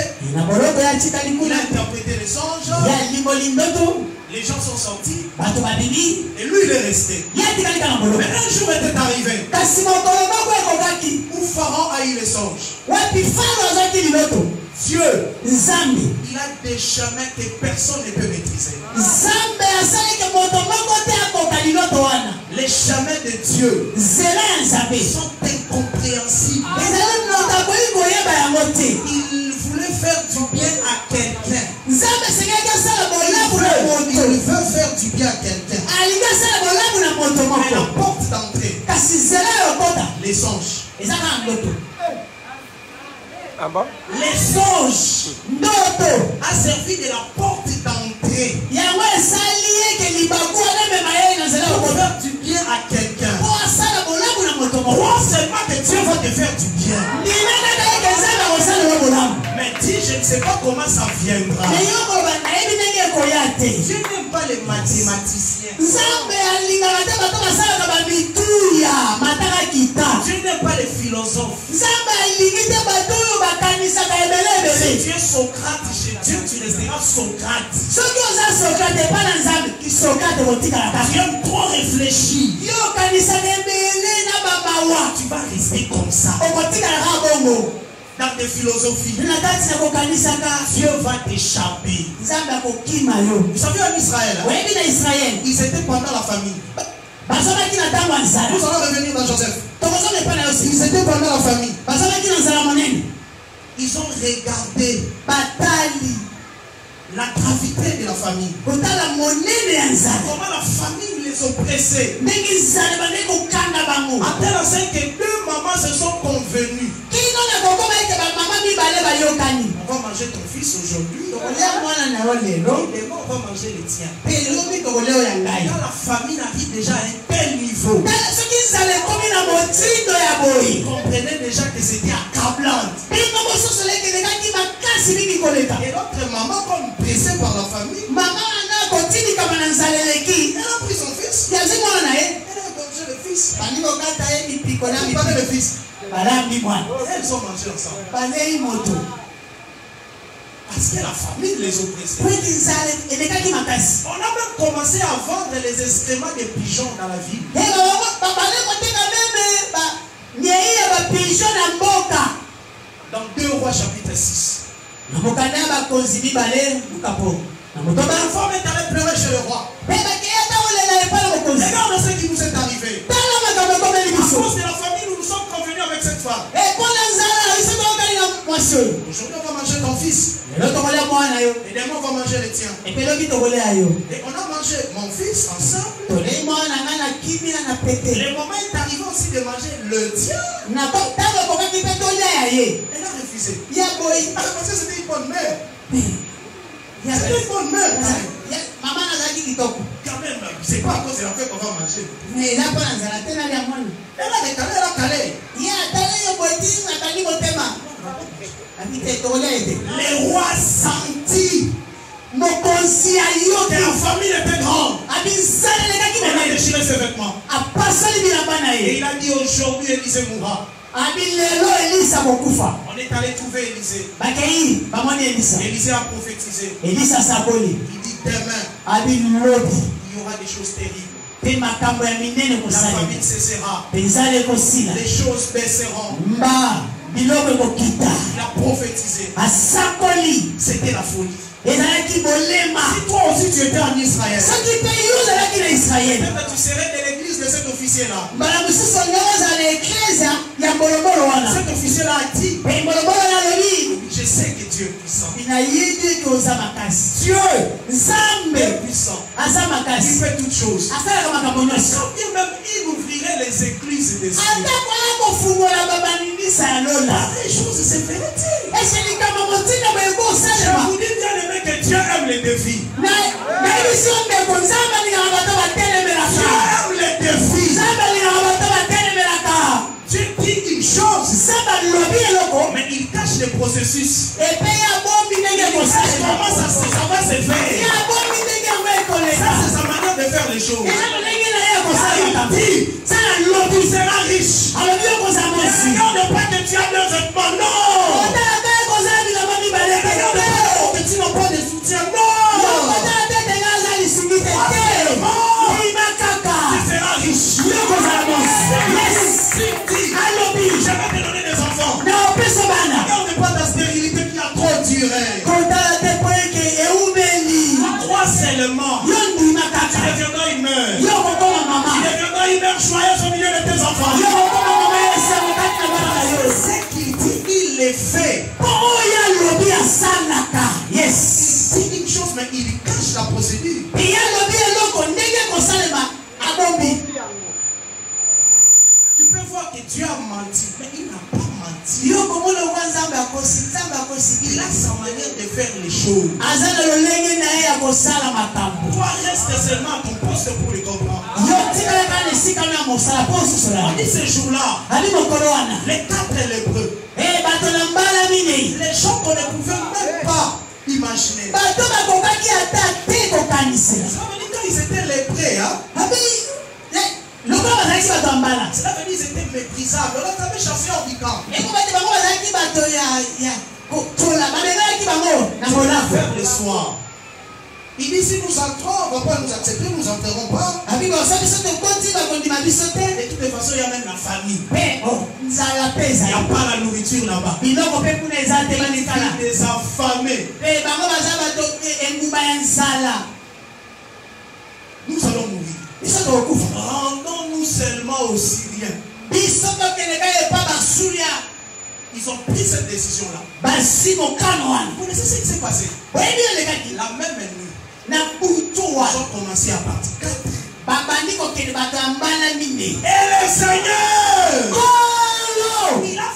Il a interprété les songes. Les gens sont sortis. Et lui, il est resté. Mais un jour était arrivé où Pharaon a eu les songes. Dieu, il a des chemins que personne ne peut maîtriser. Les chemins de Dieu sont incompréhensibles. Il voulait faire du bien à Il veut, faire du bien à quelqu'un. Mais la porte d'entrée, les songes. Ah bon? Les songes a servi de la porte d'entrée. Pour faire du bien à quelqu'un. Crois seulement que Dieu va te faire du bien. Mais dis, je ne sais pas comment ça viendra. me yo koloba nayebi ndenge ekoya te Dieu n'aime pas les mathématiciens. Dieu n'aime pas les philosophes. Si tu es Socrate chez Dieu, tu resteras Socrate. Tu aimes trop réfléchir. Tu vas rester comme ça. Dans tes philosophies, Dieu va t'échapper. Vous savez, en Israël, ils étaient pendant la nzala Nous allons revenir dans Joseph. Ils étaient pendant la famille. Ils ont regardé batali la gravité de la famille. Comment la famille les oppressait. À tel enseigne que deux mamans se sont convenues. On va manger ton fils aujourd'hui. manger les tokolia oyo ya ngai. Quand la famille arrive déjà à un tel niveau, ils comprenaient déjà que c'était accablant. Et notre maman, comme pressée par la famille, mama wana kotilikama na nzala eleki elle a pris son fils. Elle a mangé le fils. Elle le fils. Balambi mwana Elles ont mangé ensemble. balei moto Parce que la famille les oppressait. On a même commencé à vendre les excréments des pigeons dans la ville. Dans 2 rois chapitre 6. Femme est allée pleurer chez le roi. mpe bakeya ta kolela epai na mokonzi Regarde ce qui nous est arrivé. À cause de la famille, nous nous sommes convenus avec cette femme. oyo Aujourd'hui, on va manger ton fils. Et demain, on va manger tokolia yo Et on a mangé mon fils ensemble. pete Le moment est arrivé aussi de manger le tien. Elle a refusé. parce que c'était une bonne mère. C'est une bonne mère, quand même. Ya- mama nazalaki kitoko Quand même, c'est pas à cause de la fête qu'on va manger. mais eza mpo na nzala te nalia mwana Elle a décalé, elle a calé. ye atali yo boti atali motema abi te tokolia ete Les rois sentis mokonzi ya yoki la famille était grande. abi nzala elekaki Elle a monene déchiré ses vêtements. bilamba na ye il a dit aujourd'hui, mourra. On est allé trouver Élisée. Élisée a prophétisé. elisa asakoli Il dit demain, il y aura des choses terribles. mpe makambo ya minene La famine cessera. Les choses baisseront. mba biloko ekokita Il a prophétisé. asakoli C'était la folie. ezalaki bolema Si toi aussi tu étais en Israël, soki mpe yo ozalaki na israele cet officier-là. Cet officier-là a dit nalobi Je sais que Dieu est puissant. Dieu est puissant. Il fait toutes choses. même il ouvrirait les églises des cieux. Les choses, Je kosalema vous dis bien aimé que Dieu aime les défis. Dieu aime mais il cache les processus. epe ya bombi ndenge ekosalema Comment ça, se- ça va se faire? Ça, c'est sa manière de faire les choses. dit, lobi tu seras riche. alobi okozala Ne mosi regarde pas que tu as deux vêtements. Non. Po eke eumeli Crois seulement. Tu deviendras une mère. Tu deviendras une mère joyeuse au milieu de tes enfants. qu'il dit, il les fait. yes Il dit une chose, mais il cache la procédure. Tu peux voir que Dieu a menti, mais il n'a Il a sa manière de faire les choses. Toi, reste seulement à ton poste pour les comprendre. On dit ce jour-là, les quatre lépreux, e minei. Les gens qu'on ne pouvait même pas imaginer. Ça veut dire quand ils étaient lépreux, hein, abi lokola bazalaki bato ya mbala eko bati bango bazalaki bato ya bango na molako le soir. Il dit si nous entrons, on ne va pas nous accepter, nous n'entrerons pas. biso te De toutes les façons, il y a même la famille. oh, Il n'y a pas la nourriture là-bas. te banikala Des affamés. mpe bango baza bato e- engumba ya nzala Nous allons mourir. Seulement aux Syriens. biso tokendeka epa basulia Ils ont pris cette décision-là. basi mokano wana Vous connaissez ce qui s'est passé? Oyebi elekaki La même nuit, na butu ils wana ont commencé à partir. Quatre. babandi kokende bato ya mbala minei Et le Seigneur, kolo il a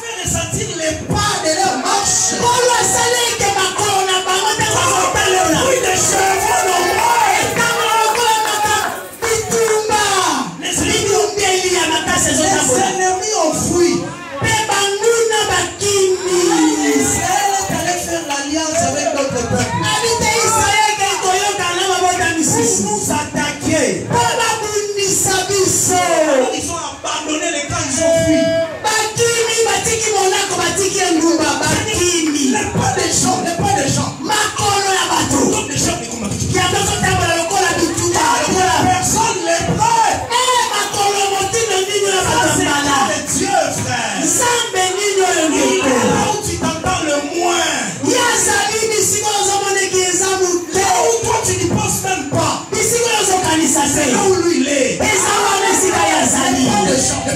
pas. bisika oyo ozokanisa te. C'est là où lui, il est. eza wana esika yazali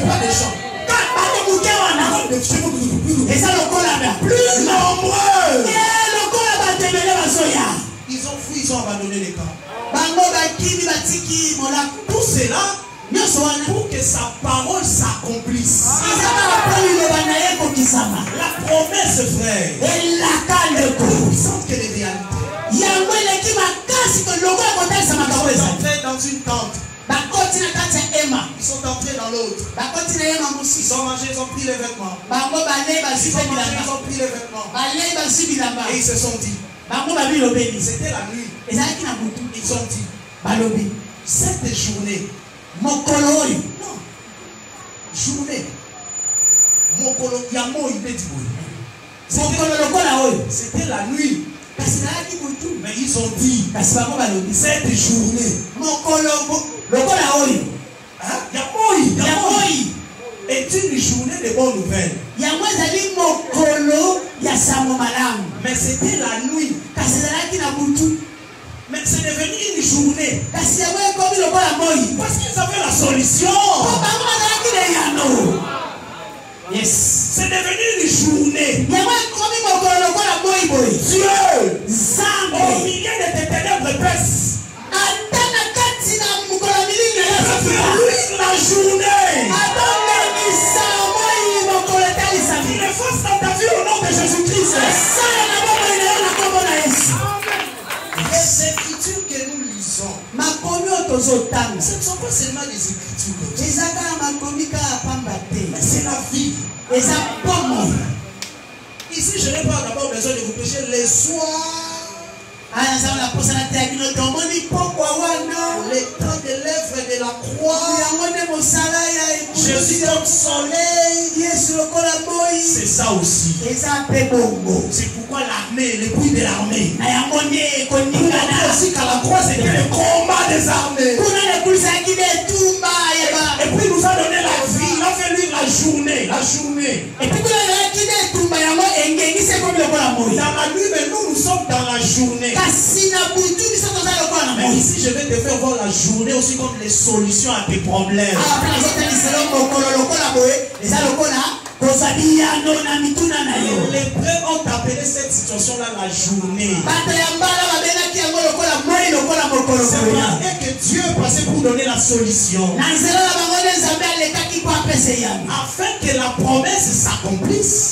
Pas de gens, eza lokola plus nombreux. Lokola bato ebele bazoya. Ils ont fui, ils ont abandonné les camps. bango bakimi batiki molako Tout cela nyonso wana. pour que sa parole s'accomplisse. eza kaka mpo liloba na ye ekokisama La promesse, frère, elaka ndeko yango eleki lokola kotalisa makambo dans une tente. Ema Ils sont entrés dans l'autre. ema Ils ont mangé, ils ont pris les vêtements. Ils ont mangé, ils ont pris les vêtements. Et ils se sont dit, c'était la nuit. butu Ils ont dit, cette journée, mokolo oyo non, journée, mokolo ya moi ibeti boye. mokolo C'était- la nuit. Mais ils ont dit, cette journée, mokolo mo- lokola oyo ya moi, ya ya moi, moi est une journée de bonnes nouvelles? yango ezali mokolo ya sango malamu Mais c'était la nuit. kasi ezalaki na butu. Mais c'est devenu une journée. kasi yango ekomi lokola moi. Parce qu'ils avaient la solution. po bango bazalaki na eyano yes. C'est devenu une journée. yango ekomi mokolo lokola moi boye Dieu, au nzambe milieu de tes ténèbres épaisses, yesu faire luire la journée. atongemisa moi mokolo etalisami Il efface dans ta vie au nom de Jésus-Christ. esala na bomoi na na na Les écritures que nous lisons, makomi oyo tozotanga ce ne sont pas seulement des écritures comme ça. eza kaka makomi kaka pamba Mais te c'est la vie. eza bomoi Ici, je n'ai pas d'abord besoin de vous prêcher les soirs, wana les temps de l'œuvre de la croix. Jésus comme soleil. C'est ça aussi. C'est pourquoi l'armée, les bruits de l'armée. ekoningana aussi qu'à la croix, c'était le combat des armées. Et puis il nous a donné la vie. La journée. La journée. moi Dans la nuit, mais nous, nous sommes dans la journée. Mais ici, je vais te faire voir la journée aussi comme les solutions à tes problèmes. Les prêts ont appelé cette situation-là la journée. C'est vrai que Dieu passé pour donner la solution. Afin que la promesse s'accomplisse.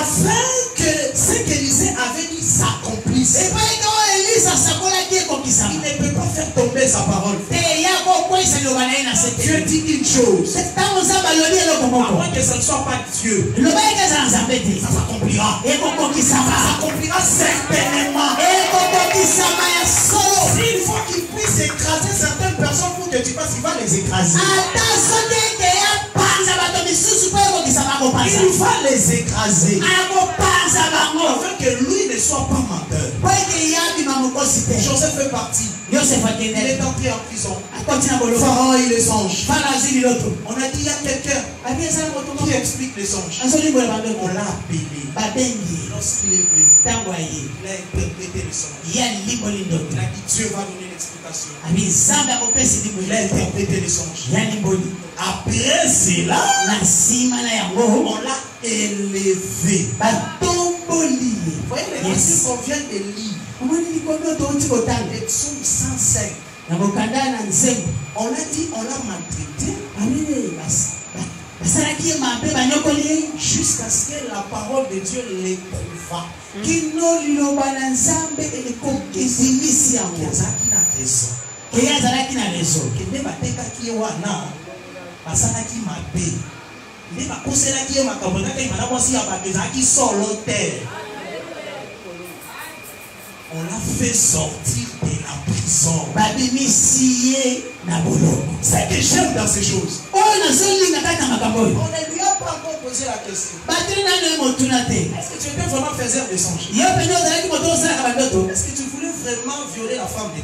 Afin que ce qu'Élisée avait dit s'accomplisse. Il ne peut pas faire tomber sa parole. Dieu dit une chose. moins que ce ne soit pas Dieu, ça s'accomplira. Ça s'accomplira certainement. S'il faut qu'il puisse écraser certaines personnes pour que tu passes, il va les écraser. Il va les écraser. Afin que lui ne soit pas menteur. Joseph fait partie. Il est entré en prison. Pharaon les On a dit il y a quelqu'un moto qui explique les On l'a appelé. Lorsqu'il est venu, il Dieu va donner l'explication. limboli Il a interprété ya limboli Après cela, on l'a élevé. Vous voyez les versets qu'on vient de lire. omoni likomi oyo touti kotanga Les psaumes 105. na kokanda na nzembo On a dit, on l'a maltraité jusqu'à ce que la parole de Dieu l'éprouva. kino liloba na nzambe ekokizimisi yango azalaki na raison. Eye azalaki na rezo nde batekaki ye wana. Basalaki mabe. Nde bakoselaki ye makambo. Kaka ebanda mwasi ya bato ezalaki solo te on l'a fait sortir de la prison. Babimisi ye na boloko ce que j'aime dans ces choses. Oyo on ne lui a pas encore posé la question. Te est-ce que tu étais vraiment faiseur de songe est-ce que tu voulais vraiment violer la femme de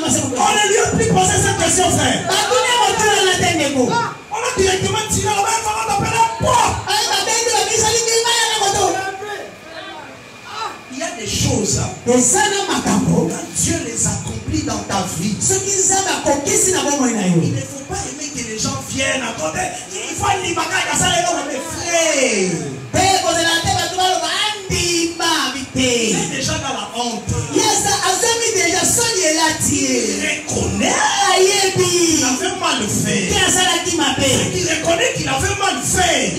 maseko on ne lui a plus posé cette question frère. Te ndeko on a directement tiré la main avant d'appeler quoi ai babengi babisali ngai ya na moto il y a des choses quand Dieu les accomplit dans ta vie Il ne faut pas aimer que les gens viennent à côté. Il faut mes frères. Il est déjà dans la honte. Il reconnaît qu'il avait mal fait. Il reconnaît qu'il avait mal fait.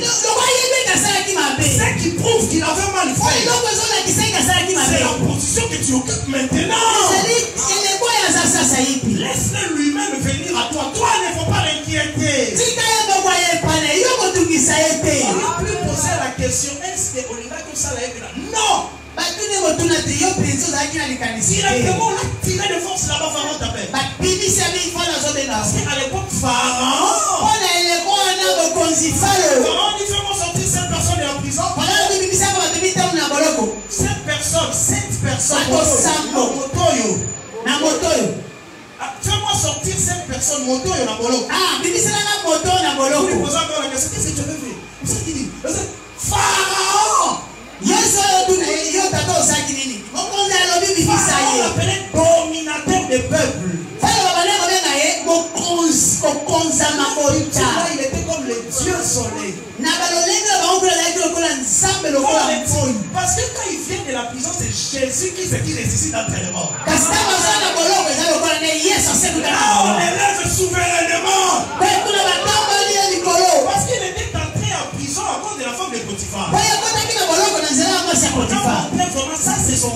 C'est ce qui prouve qu'il avait mal fait. C'est la position que tu occupes maintenant. Laisse-le lui-même venir à toi. Toi, ne faut pas l'inquiéter. Tu il ne connaît plus poser la question. Est-ce que on dira tout ça l'est? Non. Directement, on a tiré de force là-bas, Pharaon t'appelle. Parce qu'à l'époque, Pharaon, dit fais-moi sortir cette personne de la prison. Motoyo. Ah, Fais-moi sortir cette personne, motoyo ah bimiselanga moto na Vous lui boloko posez encore la question, qu'est-ce que tu veux faire qu'il dit, Pharaon yesu tata nini mokonzi alobi ye dominateur des peuples. ye mokonzi kokonzama il était comme le dieu soleil. na balolenge na bango kula azalaki lokola nzambe lokola mpoi Parce que quand il vient de la prison, c'est Jésus qui c'est qui ressuscite entre les morts. kasi ntango aza na boloko eza lokola nde yesu asekuta na te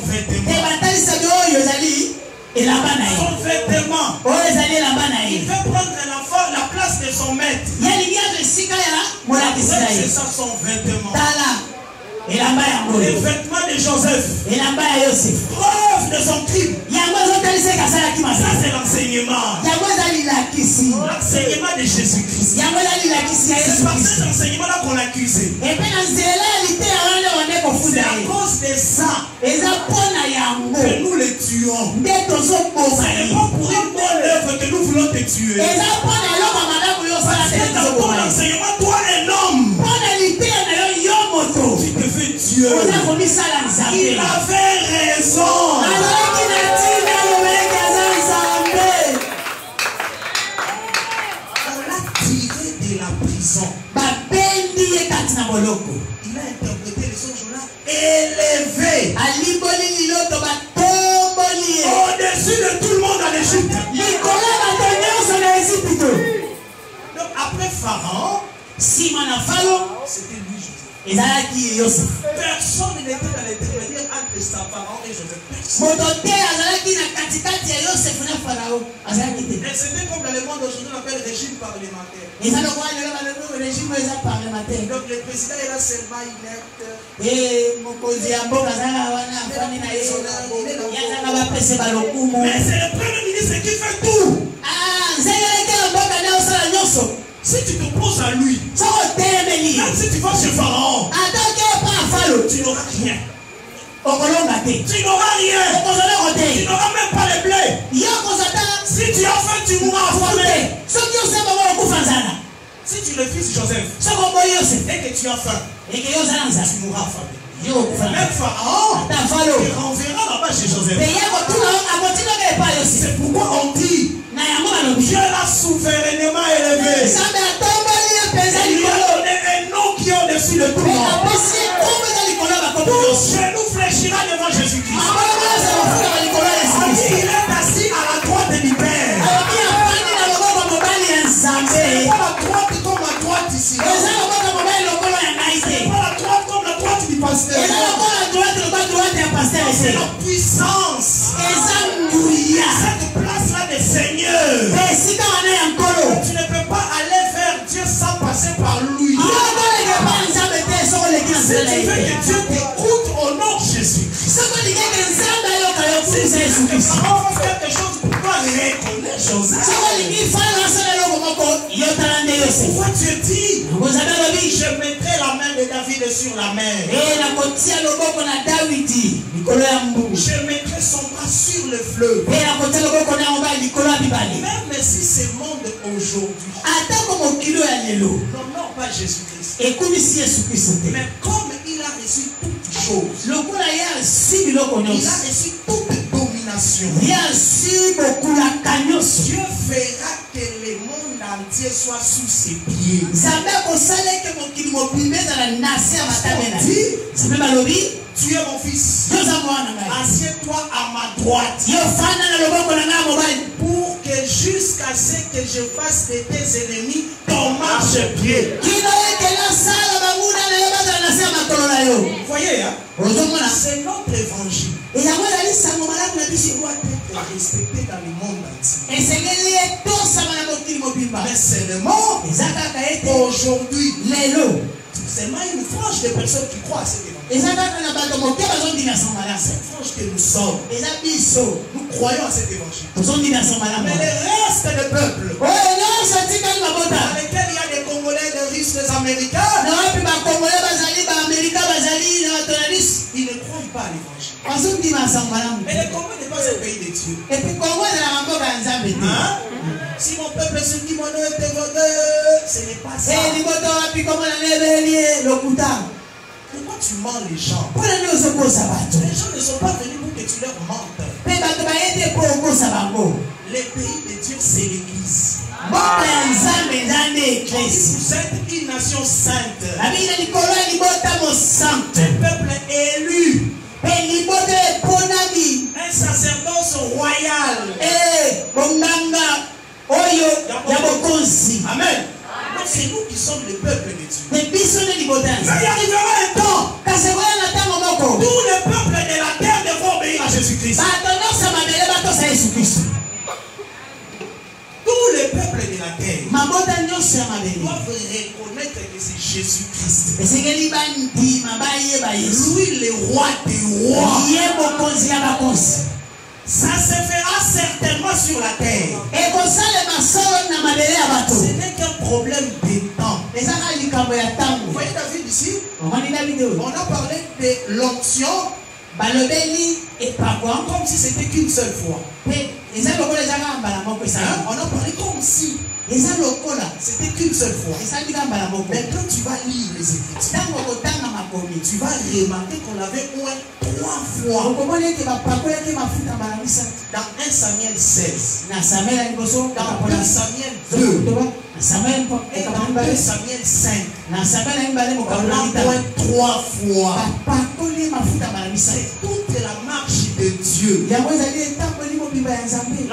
vêtement. batalisaki oyo ezali elamba na ye Son vêtement. oyo ezali elamba na Il ye veut prendre la, fa- la place de son maître. yalingi azo esika ya molakisi na ye C'est ça son vêtement. tala elamba yango Les vêtements de Joseph. elamba ya yosefu Preuve de son crime. yango ezotalisa eke asalaki Ça, masasi c'est l'enseignement. yango eza lilakisi L'enseignement de Jésus-Christ. yango eza lilakisi ya C'est yesu par kristo cet enseignement-là qu'on l'accusait. epe na nzela ya liteya wana nde wande C'est kofunda à ye cause de ça eza mpo na yango que nous le tuons. nde tozoboma Ce n'est ye pas pour une bonne œuvre que nous voulons te tuer. eza mpo na eloko malamu yo osala Parce te que dans ton ye enseignement, toi, un homme, Dieu. Il avait raison. On l'a tiré de la prison. Il a interprété les songes-là élevé alimboli liloto batomboli ye au-dessus de tout le monde en Égypte. Donc après Pharaon, na falo c'était. Ezalaki Personne n'était dans l'intermédiaire entre sa Pharaon et Joseph. Moto te azalaki na katikati ya yosefu na farao azalaki te Et c'était comme dans le monde aujourd'hui, on appelle régime parlementaire. eza lokola lelo balobi régime eza parlementaire Donc le président est là seulement inerte. e mokonzi ya mboka azalaka wana afani na ye ye azalaka bapese balokumu Mais c'est le premier ministre qui fait tout. Ah, nzengeleke ya mboka nde osala nyonso Si tu t'opposes à lui, même si tu vas chez Pharaon, tu n'auras rien. te Tu n'auras rien. Tu te n'auras même pas les blés. Si tu as faim, tu mourras affamé. te Si tu refuses Joseph et que tu as faim, tu mourras affamé. Même Pharaon te renverra là-bas chez Joseph. C'est pourquoi on dit na yango balobi Dieu l'a souverainement élevé. nzambe atomboli ye mpenza likolo un nom qui est au-dessus de tout ya bakomi Tout genou fléchira devant Jésus-Christ. kristo il est assis à la droite du Père. nzambe Pas la droite comme la droite ici. te Pas la droite comme la droite du pasteur. C'est la puissance. Kristo Pharaon fasse quelque chose pour pouvoir reconnaître Joseph. Pourquoi Dieu dit Je mettrai la main de David sur la mer. e mbu Je mettrai son bras sur le fleuve. bibale Même si ce monde aujourd'hui. N'honore pas Jésus-Christ, mais comme il a reçu toutes choses, il a reçu toute Dieu fera que le monde entier soit sous ses pieds. Tu es mon fils. Assieds-toi à ma droite. Pour que jusqu'à ce que je fasse de tes ennemis ton marche-pied. Voyez, hein? c'est notre évangile. être respecté dans le monde entier. Mais seulement aujourd'hui, seulement une frange de personnes qui croient à cet évangile. Eza kaka na bato moke bazondima sango malamu Cette frange que nous sommes, eza biso nous croyons à cet évangile. tozondima sango Mais malamu le reste du peuple, oyo nyonso atikali mabota dans lesquels il y a des Congolais, des Russes, des Américains, na wapi bakongole bazali baamerika bazali na bato na biso ils ne croient pas à l'évangile. bazondima sango malamu Mais le Congo n'est pas un pays de Dieu. epuis kongo ezalaka mboka ya nzambe te Hein? Si mon peuple se dit mon nom est évoqué, ce n'est pas ça. Eh, wapi kombo na nga ebeli lokuta Pourquoi tu mens les gens? Les gens ne sont pas venus pour que tu leur mentes. mpe bato baye te mpo okosa bango Le pays de Dieu, c'est l'Église. vous êtes une nation sainte, un peuple élu, un sacerdoce royal. Eh, Amen. C'est nous qui sommes le peuple de Dieu. Mais il arrivera un temps, tous les peuples de la terre devront obéir à Jésus-Christ. Tous les peuples de la terre doivent reconnaître que c'est Jésus-Christ. Lui, le roi des rois. Ça se fera certainement sur la terre. ekosalema solo na mabele ya bato Ce n'est qu'un problème de temps. Vous voyez David ici On a parlé de l'onction. Balobeli epakwa comme si c'était qu'une seule fois. esali On a parlé comme si eza lokola c'était qu'une seule fois. mbala moko. Mais quand tu vas lire les Écritures, ntango okotanga makomi tu vas remarquer qu'on l'avait au moins trois fois. okomoni ete bapakolaki mafuta mbala misato Dans 1 Samuel 16, na samuel ya liboso dans 2 Samuel 2, zokotoba na samuel mpo et ekaba dans 2 mibale Samuel 5. na samuel ya mibale On mokabola l'a au mitano moins trois fois. C'est toute la marche de Dieu. La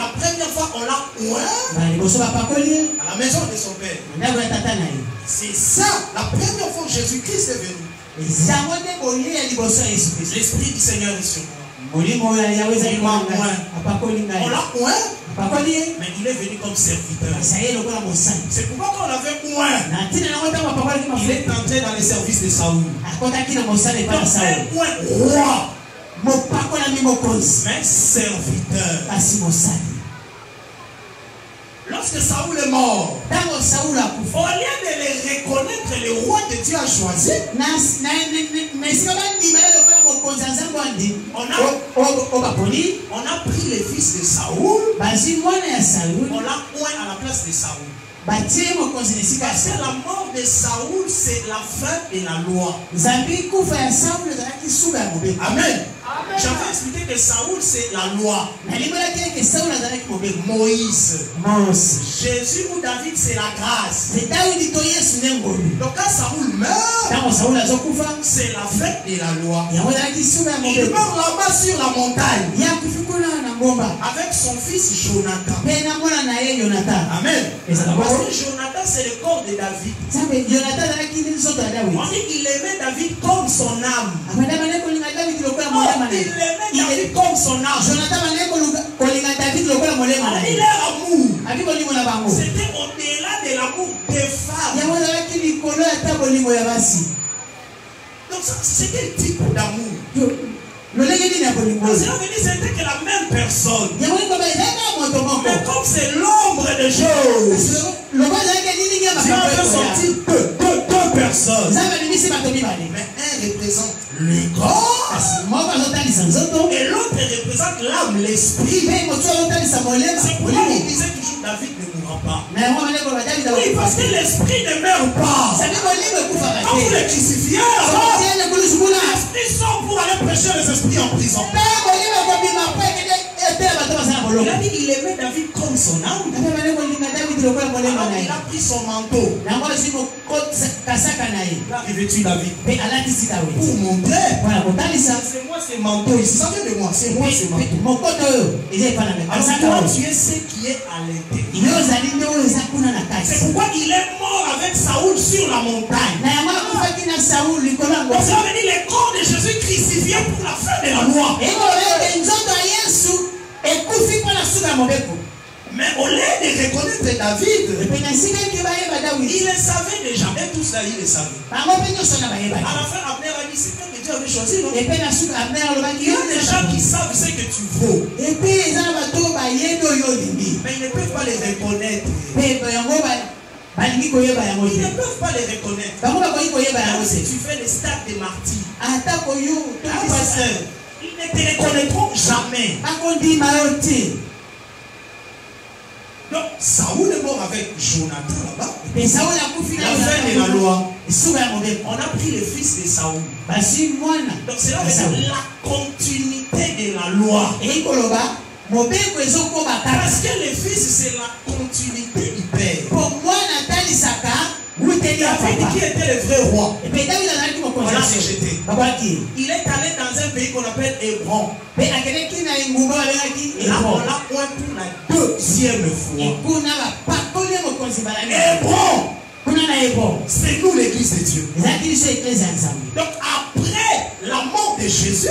première fois, on l'a oint ye à la maison de son père. C'est ça, la première fois que Jésus-Christ est venu. L'Esprit du Seigneur est sur moi. Molimo oyo yawe ezali mwa ngai apakoli On ngai l'a oint, apakoli ye mais il est venu comme serviteur. lokola C'est pourquoi quand on l'avait oint, na ntina yango ntango apakolaki il est entré dans les services de Saoul. akotaki na Donc roi, mopakolami mokonzi mais serviteur. kasi mosali Lorsque Saoul est mort, au lieu de le reconnaître, le roi de Dieu a choisi, ye lokola mokonzi ya nzambe wa ndimi on a, on a pris le fils de Saoul, ya on l'a oint à la place de Saoul. batie mokonzi na esika ya Parce que sauli la mort de Saoul, c'est la fin de la loi. nzambe kufa ya saulo ezalaki suka ya mobeko Amen. J'avais expliqué que Saoul, c'est la loi. Moïse. mose Jésus ou David, c'est la grâce. Donc quand Saoul meurt, c'est la fin de la loi. Il meurt là-bas sur la montagne avec son fils Jonathan. Amen. Parce que Jonathan, c'est le corps de David. On dit qu'il aimait David comme son âme. Molema na il ye David comme son âme. jonathan koluka- kolinga davidi lokola molema. Na ye abi bolingo na bango. C'était au-delà de l'amour des femmes. yango ezalaki likolo ya ta bolingo ya basi. Donc ça, c'est quel type d'amour. Yo, lolenge nini ya bolingo. Yango ezalaka moto moko. Mais lokola ezalaki ya makambo un représente le corps nzoto et l'autre représente l'âme, l'esprit. C'est pourquoi il bolingo disait toujours David ne mourra pas. Oui, parce que l'esprit ne meurt pas. Quand vous les crucifiez, l'esprit sort pour aller prêcher les esprits en prison. Basala Il a dit aimait David comme son âme. il a pris son manteau. Il a revêtu David pour montrer. C'est moi ce manteau ici. Ça vient de moi. C'est moi ce manteau. me Alors tu es ce qui est à l'intérieur. C'est pourquoi il est mort avec Saoul sur la montagne. ça ngomba veut dire le corps de Jésus crucifié pour la fin de la loi. Mais au lieu de reconnaître David, il le savait déjà. Et tout cela, il le savait. À la fin, Abner a dit c'est toi que Dieu avait choisi. Non? Il y a des gens qui savent ce que tu vaux, mais ils ne peuvent pas les reconnaître. Ils ne peuvent pas les reconnaître. tu fais les stades des martyrs, un pasteur, ne te reconnaîtront jamais. Donc, Saoul est mort avec Jonathan là-bas. mpe sauli akufi La fin de la loi. On a pris le fils de Saoul. mwana Donc, c'est avec la continuité de la loi. Parce que le fils, c'est la continuité du père. mwana atalisaka David, papa qui était le vrai roi, l'a solo. rejeté. bakwaki Il est allé dans un pays qu'on appelle Hébron. babengaki Là, on l'a point pour la deuxième fois. Hébron, c'est nous l'église de Dieu. Donc, après la mort de Jésus,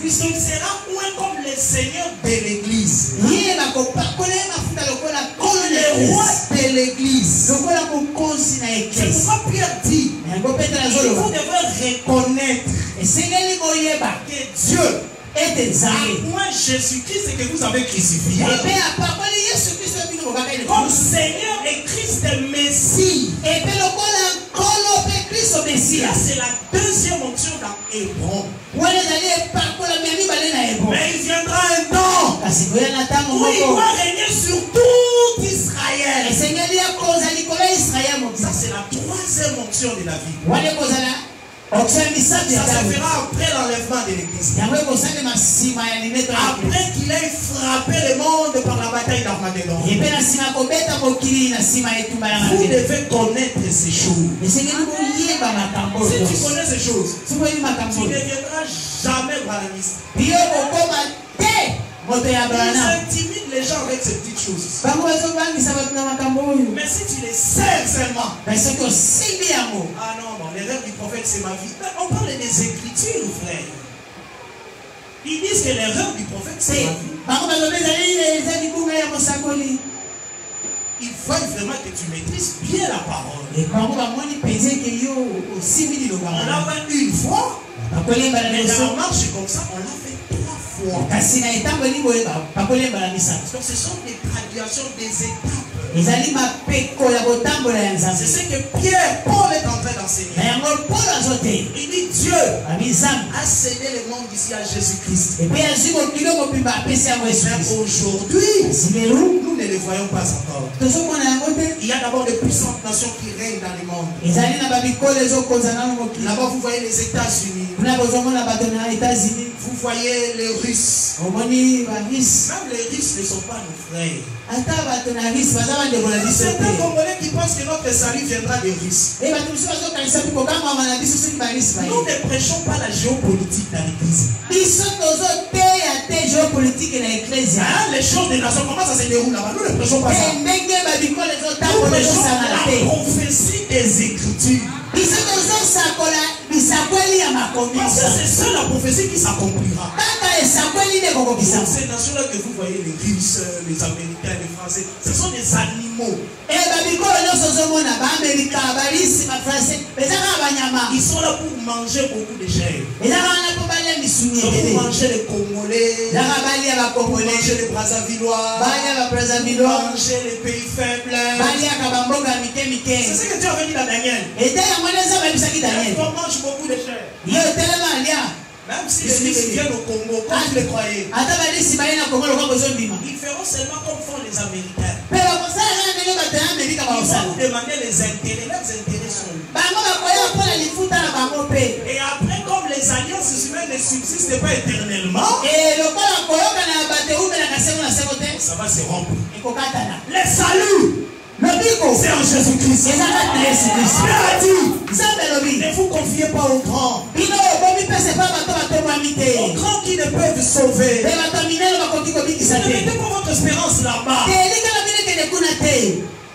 kristo il sera point comme le Seigneur de l'église. na Le roi de l'église. C'est pourquoi Pierre dit il vous azoloba devez reconnaître que Dieu point Jésus-Christ que vous avez crucifié. Bobakali comme Seigneur et Christ Messie. mpe kristo Là, c'est la deuxième onction dans Hébron. Mais il viendra un temps. Où il doit régner sur tout Israël. Ça, c'est la troisième onction de la vie. Ça se fera après l'enlèvement de l'église. Après qu'il ait frappé le monde par la bataille d'Armageddon. Vous devez connaître ces choses. Si tu connais ces choses, tu ne deviendras jamais branamiste. Ils intimident les gens avec ces petites choses. oyo Mais si tu les sais seulement, yango ah non, les rêves du prophète, c'est ma vie. Mais on parle des écritures, frère. Ils disent que les rêves du prophète, c'est ma vie. Il faut vraiment que tu maîtrises bien la parole. On l'a fait une fois, mais dans la liboso marche comme ça, on l'a fait trois fois. Donc ce sont des graduations, des étapes. Ezali mapeko ya kotambola ya C'est ce que Pierre, Paul est en train na d'enseigner. yango polo azote Il dit Dieu nzambe a cédé le monde ici à Jésus-Christ. epe azwi mokili oyo mobimba apesi yango yesu Mais kristo aujourd'hui, lelo nous ne le voyons pas encore. tozomona yango te Il y a d'abord de puissantes nations qui règnent dans le monde. ezali na babikolo ezokonza nano mokili Là-bas, vous voyez les États-Unis. kuna bozomona bato na états-unis Vous voyez les Russes. Même les Russes ne sont pas nos frères. C'est un Congolais qui pense que notre salut viendra des Russes. e baye Nous ne prêchons pas la géopolitique dans l'église. Hein, les choses des nations, comment ça se déroule là-bas? Nous ne prêchons pas ça. babikolo Nous prêchons la prophétie des Écritures. Ya makomi c'est seule la prophétie qui s'accomplira. kaka esakweli nde Toutes kokokisama ces nations-là que vous voyez, les Russes, les Américains, les Français, ce sont des animaux. e babikolo nyonso ozomona baamerika barisi bafrancais eza kaka banyama Ils sont là pour manger beaucoup de chair. eza kaka manger les Congolais, manger les Brazzavillois, manger les pays faibles. C'est ce que Dieu avait dit dans Daniel. daniel. On mange beaucoup de chair. Même si les Russes viennent au Congo, comme vous le croyez, ils feront seulement comme font les Américains. Ils vont vous demander les intérêts. Leurs intérêts sont Et après, les alliances humaines ne subsistent pas éternellement, ça va se rompre. Le salut, c'est en Jésus-Christ. Dieu a dit, ne vous confiez pas aux grands. Aux grands qui ne peuvent sauver. Ne te. Mettez pas votre espérance là-bas.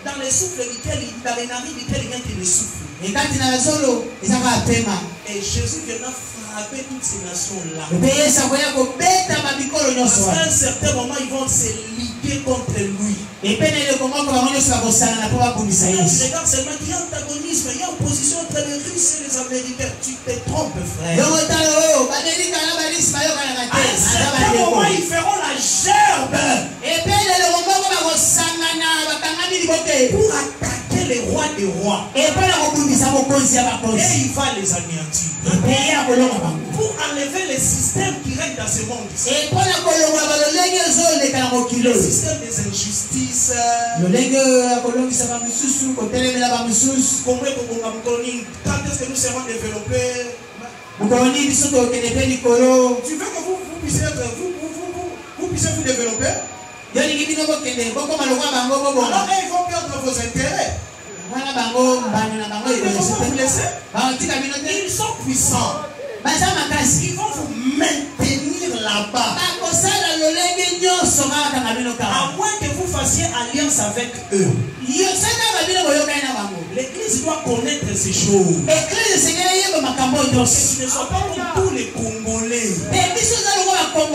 Dans les souffles duquel, il- dans les narines duquel que le souffle. Et Jésus viendra frapper toutes ces nations-là. Parce qu'à un certain moment, ils vont se liguer contre lui. yesu regardes seulement qu'il y a antagonisme, il y a opposition entre les Russes et les Américains. Tu te trompes, frère. balisi bayokanaka À un certain moment, ils feront la gerbe liboke pour attaquer les rois des rois. Et il va les anéantir. Pour enlever les systèmes qui règnent dans ce monde. e mokili Le système des injustices. Quand est-ce que nous serons développés? Tu veux que vous, vous puissiez être, vous, vous, puissiez vous développer? Alors ils vont perdre vos intérêts. Ils sont puissants. Ils vont vous maintenir là-bas. À moins que vous fassiez alliance avec eux. L'église doit connaître ces choses. Que tu ne sois pas comme tous les Congolais. Pour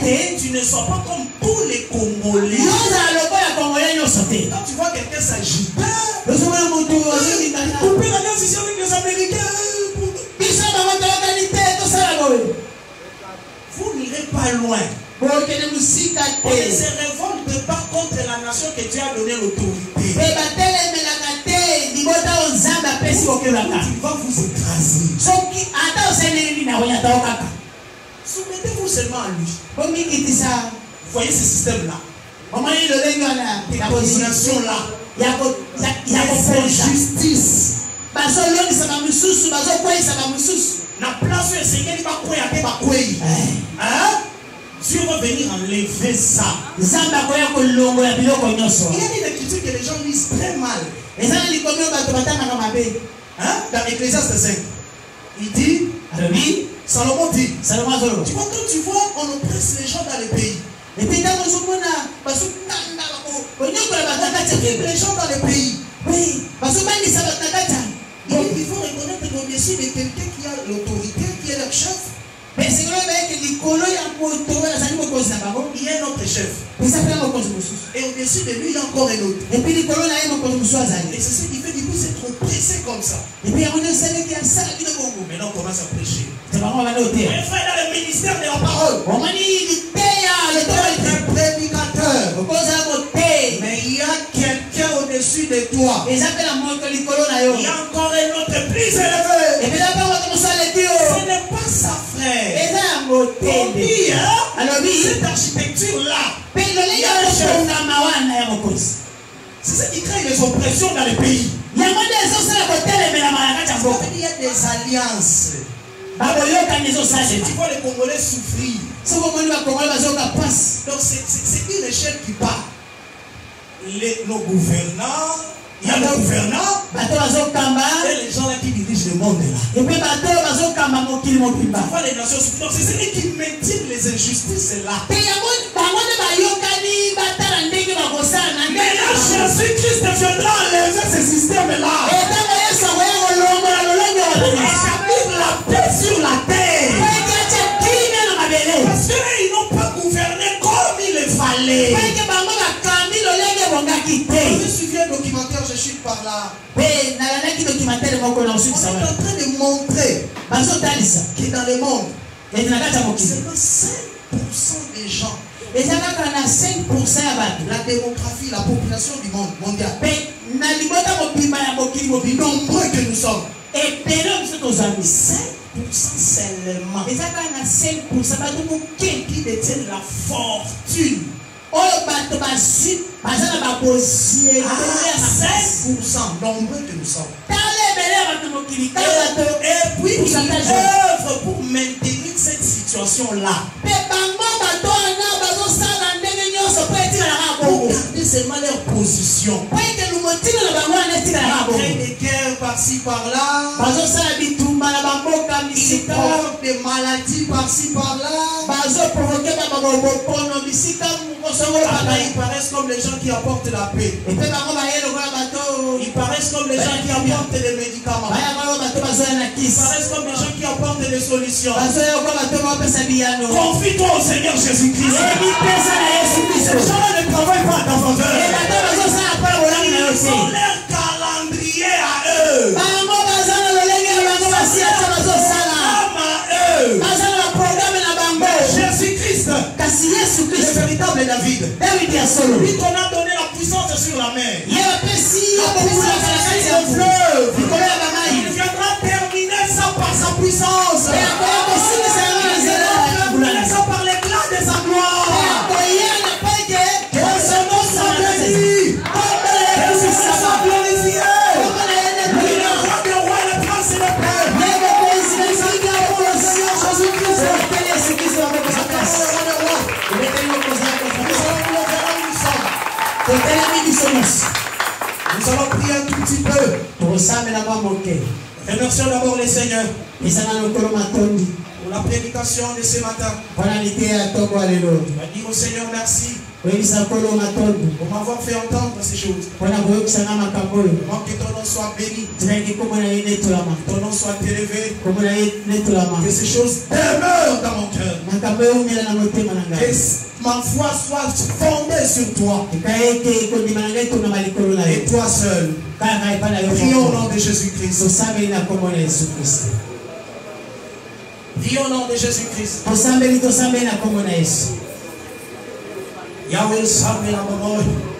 que tu ne sois pas comme tous les Congolais. Nyonso te Quand tu vois quelqu'un s'agiter, ozomona motu ozolingana couper l'alliance ici avec les Américains. biso bango toyokani te tosala boye Vous n'irez pas loin. bokende mosika On ne te se révolte pas contre la nation que Dieu a donné l'autorité. mpe batelemelaka te libota oyo nzambe apesi kokebaka Il va vous écraser. soki ata oseneli nini akonya tao kaka Soumettez-vous seulement à lui. bomikitisa Vous voyez ce bazolongisa bamosusu bazokweyisa bamosusu La Seigneur va courir à Bakwei. Hein? Dieu va venir enlever ça. Il y a une écriture que les gens lisent très mal. batangaka mabe Hein? Dans Ecclésiaste 5. Il dit, Salomon dit, salomo azoloba tu vois, quand tu vois, on oppresse les gens dans les pays. Epi ntango gens dans les pays. Oui, bazobangisa Il faut reconnaître qu'au-dessus de quelqu'un qui a l'autorité, qui est leur chef, il y a un autre chef. Et au-dessus de lui, il y a encore un autre. Et c'est ce qui fait du coup c'est trop pressé comme ça. Maintenant, on commence à prêcher. Mes frères, dans le ministère de la parole, un prédicateur. Mais il y a quelqu'un au-dessus de toi. yo Il y a encore un autre plus élevé. Ce n'est pas sa frère. alobi cette architecture-là, c'est ce qui crée les oppressions dans les pays. qu'il y a des alliances. ezosalema tu vois les Congolais souffrir. Donc c'est une échelle qui part. Les, nos gouvernants, il y a bato bazokamba et les gens là qui dirigent le monde là. mokili mobimba Tu vois les nations c'est celui qui maintient les injustices là. Mais là, Jésus-Christ viendra enlever ce Pour wana établir la paix sur la terre. Parce qu'ils n'ont pas gouverné comme il le fallait. Par là. mpe nalandaki documentaire moko na On est en train de montrer bazotalisa que dans le monde, ete na kati ya mokili seulement 5% des gens, eza kaka na 5 ya bato la démographie, la population du monde mondial, mpe na libota mobimba ya mokili mobimba nombreux que nous sommes, ebele biso tozali 5% seulement. Eza kaka na 5 bato moke qui détiennent la fortune. Oyo bato bazwi baza na babosie Ah, ebele ya makasi 5%, nombreux que nous sommes. tala ebele ya bato mokili Et puis, Pourcentage. œuvrent pour maintenir cette situation-là. mpe bango bato garder seulement leur position. Après bongo des guerres par-ci par-là, ils provoquent des maladies par-ci par-là. ils paraissent comme les gens qui apportent la paix. Ils paraissent comme les gens qui apportent les médicaments. Ils paraissent comme les gens solution. bazoya kwa bato bapesa biyano Confie-toi au Seigneur Jésus-Christ. kristo gens-là ne travaillent pas à ta Jésus-Christ, kasi yesu kristo véritable David. davidi ya solo a donné la puissance sur la mer. ye na kati ya fleuve. likolo ya Il bamai viendra terminer ça par sa puissance. Remercions d'abord les seigneurs pour la prédication de ce matin. On va dire au Seigneur merci pour m'avoir fait entendre ces choses. Que ton nom soit béni, que ton nom soit élevé, que ces choses demeurent dans mon cœur. Que ma foi soit fondée sur toi. Et toi seul. Prions au nom de Jésus-Christ. Prions au nom de Jésus-Christ. Tosambeli tosambeli na kombo na yesu